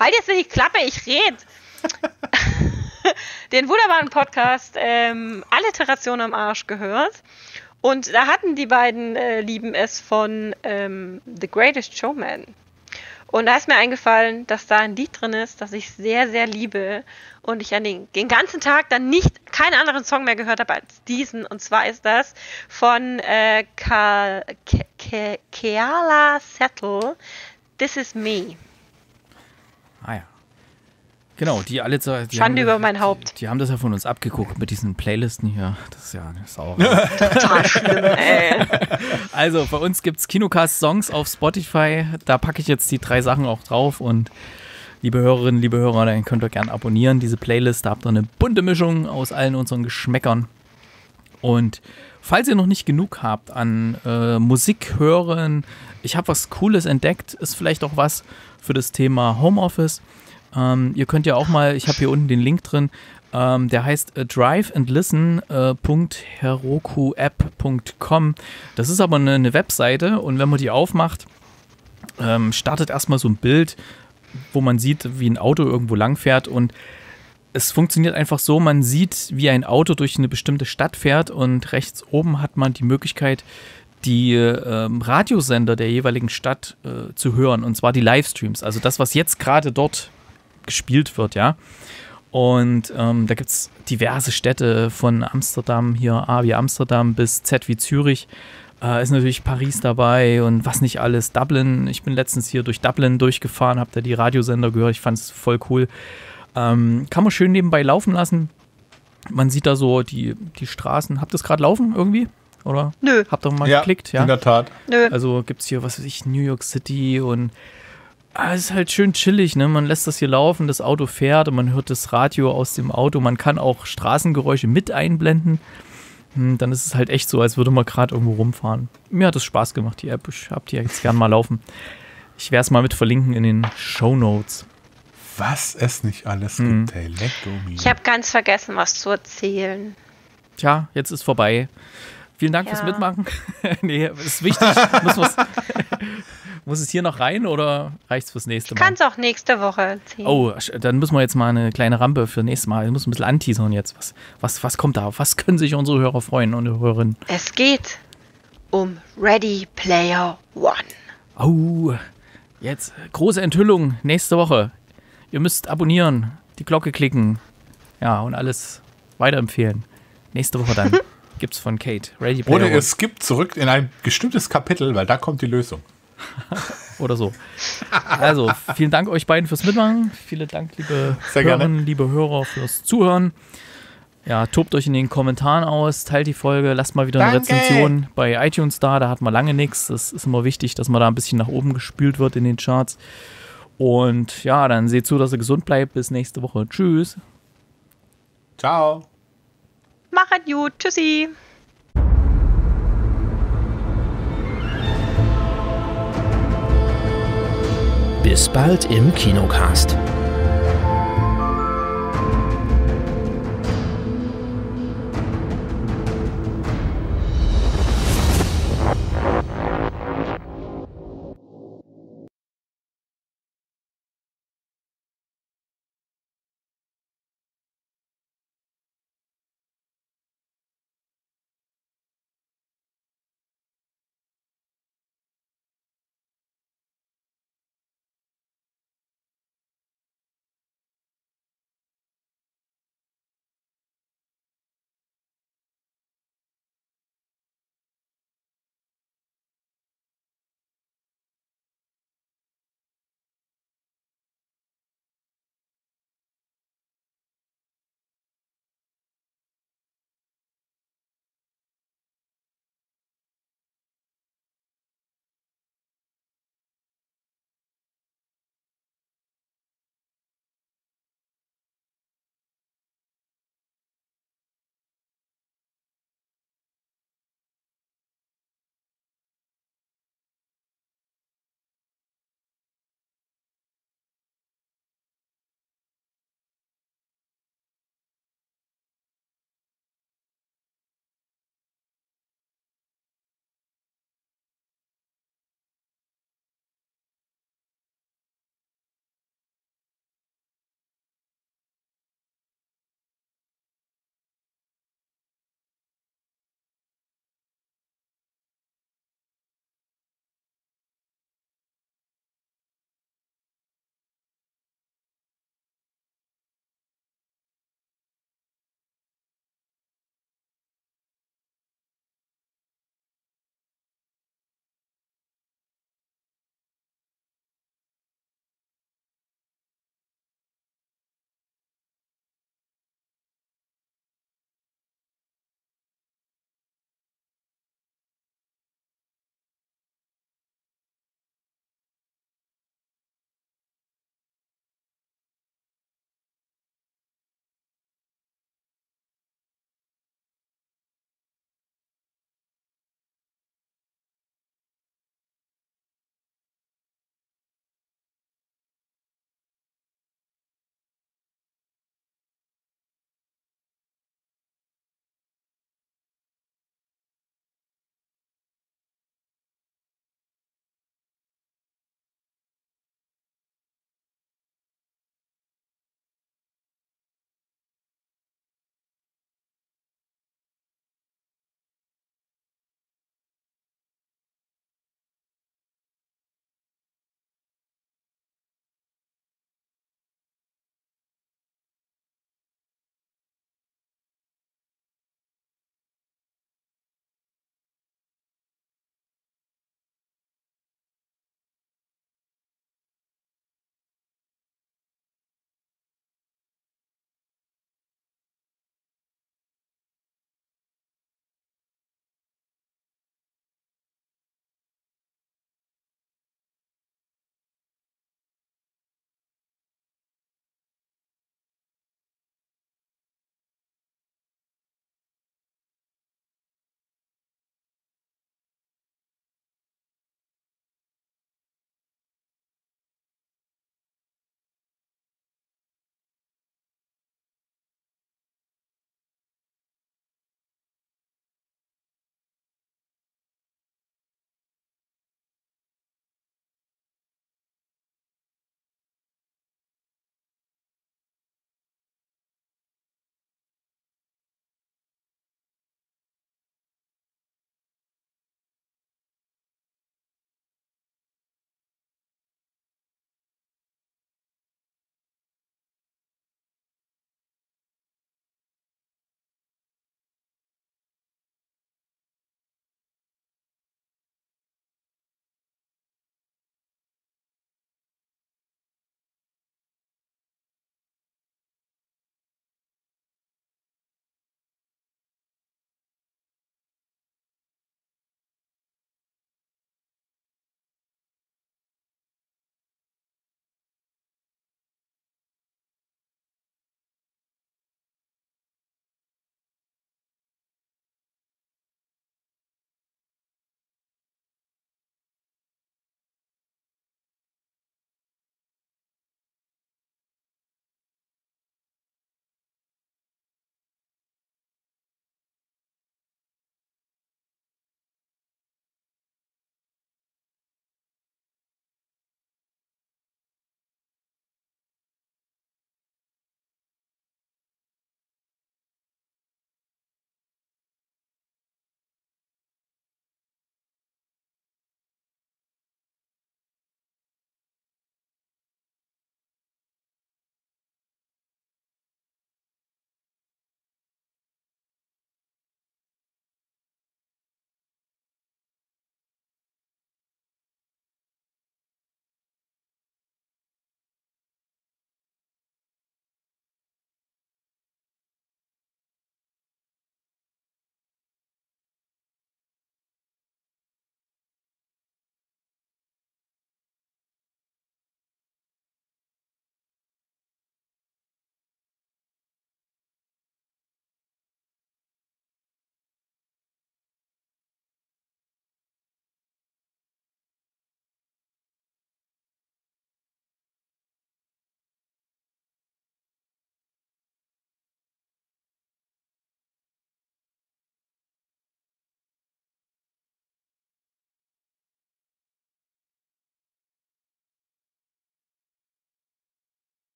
halt jetzt nicht die Klappe, ich rede. (laughs) den wunderbaren Podcast ähm, Alliteration am Arsch gehört. Und da hatten die beiden äh, Lieben es von ähm, The Greatest Showman. Und da ist mir eingefallen, dass da ein Lied drin ist, das ich sehr, sehr liebe und ich an den, den ganzen Tag dann nicht keinen anderen Song mehr gehört habe als diesen. Und zwar ist das von äh, Ka Ke Ke Keala Settle, This Is Me. Ah ja. Genau, die alle zu. die Schande haben, über mein Haupt. Die, die haben das ja von uns abgeguckt mit diesen Playlisten hier. Das ist ja eine Sauerei. (laughs) Total schlimm, ey. Also, bei uns gibt es Kinocast-Songs auf Spotify. Da packe ich jetzt die drei Sachen auch drauf. Und liebe Hörerinnen, liebe Hörer, dann könnt ihr gerne abonnieren. Diese Playlist, da habt ihr eine bunte Mischung aus allen unseren Geschmäckern. Und falls ihr noch nicht genug habt an äh, Musik hören, ich habe was Cooles entdeckt, ist vielleicht auch was für das Thema Homeoffice. Ähm, ihr könnt ja auch mal, ich habe hier unten den Link drin, ähm, der heißt äh, driveandlisten.herokuapp.com. Das ist aber eine, eine Webseite und wenn man die aufmacht, ähm, startet erstmal so ein Bild, wo man sieht, wie ein Auto irgendwo langfährt und es funktioniert einfach so, man sieht, wie ein Auto durch eine bestimmte Stadt fährt und rechts oben hat man die Möglichkeit, die ähm, Radiosender der jeweiligen Stadt äh, zu hören und zwar die Livestreams, also das, was jetzt gerade dort gespielt wird, ja. Und ähm, da gibt es diverse Städte von Amsterdam, hier A wie Amsterdam bis Z wie Zürich. Äh, ist natürlich Paris dabei und was nicht alles. Dublin, ich bin letztens hier durch Dublin durchgefahren, habe da die Radiosender gehört, ich fand es voll cool. Ähm, kann man schön nebenbei laufen lassen. Man sieht da so die, die Straßen. Habt ihr es gerade laufen irgendwie? Oder? Nö, Habt ihr mal Ja, geklickt? Ja. in der Tat. nö. Also gibt es hier, was weiß ich, New York City und ah, es ist halt schön chillig, ne? Man lässt das hier laufen, das Auto fährt und man hört das Radio aus dem Auto. Man kann auch Straßengeräusche mit einblenden. Hm, Dann ist es halt echt so, als würde man gerade irgendwo rumfahren. Mir hat es Spaß gemacht, die App. Ich hab die jetzt gern mal laufen. Ich werde es mal mit verlinken in den Show Notes. Was es nicht alles Mhm. gibt, hey. Ich habe ganz vergessen, was zu erzählen. tja, jetzt ist vorbei. Vielen Dank ja. fürs Mitmachen. (laughs) nee, ist wichtig. muss, muss, (laughs) muss, es hier noch rein oder reicht es fürs nächste Mal? Ich kann es auch nächste Woche erzählen. Oh, dann müssen wir jetzt mal eine kleine Rampe für nächstes Mal. Ich muss ein bisschen anteasern jetzt. Was, was, was kommt da? Was können sich unsere Hörer freuen und Hörerinnen? Es geht um Ready Player One. Oh, jetzt große Enthüllung nächste Woche. Ihr müsst abonnieren, die Glocke klicken, ja, und alles weiterempfehlen. Nächste Woche dann (laughs) gibt es von Kate. Ready Player Oder One. es gibt zurück in ein bestimmtes Kapitel, weil da kommt die Lösung. (laughs) Oder so. Also, vielen Dank euch beiden fürs Mitmachen. Vielen Dank, liebe Hörerinnen, liebe Hörer, fürs Zuhören. Ja, tobt euch in den Kommentaren aus, teilt die Folge, lasst mal wieder Danke. eine Rezension bei iTunes da. Da hat man lange nichts. Das ist immer wichtig, dass man da ein bisschen nach oben gespült wird in den Charts. Und ja, dann seht zu, dass ihr gesund bleibt. Bis nächste Woche. Tschüss. Ciao. Machet gut. Tschüssi. Bis bald im Kinocast.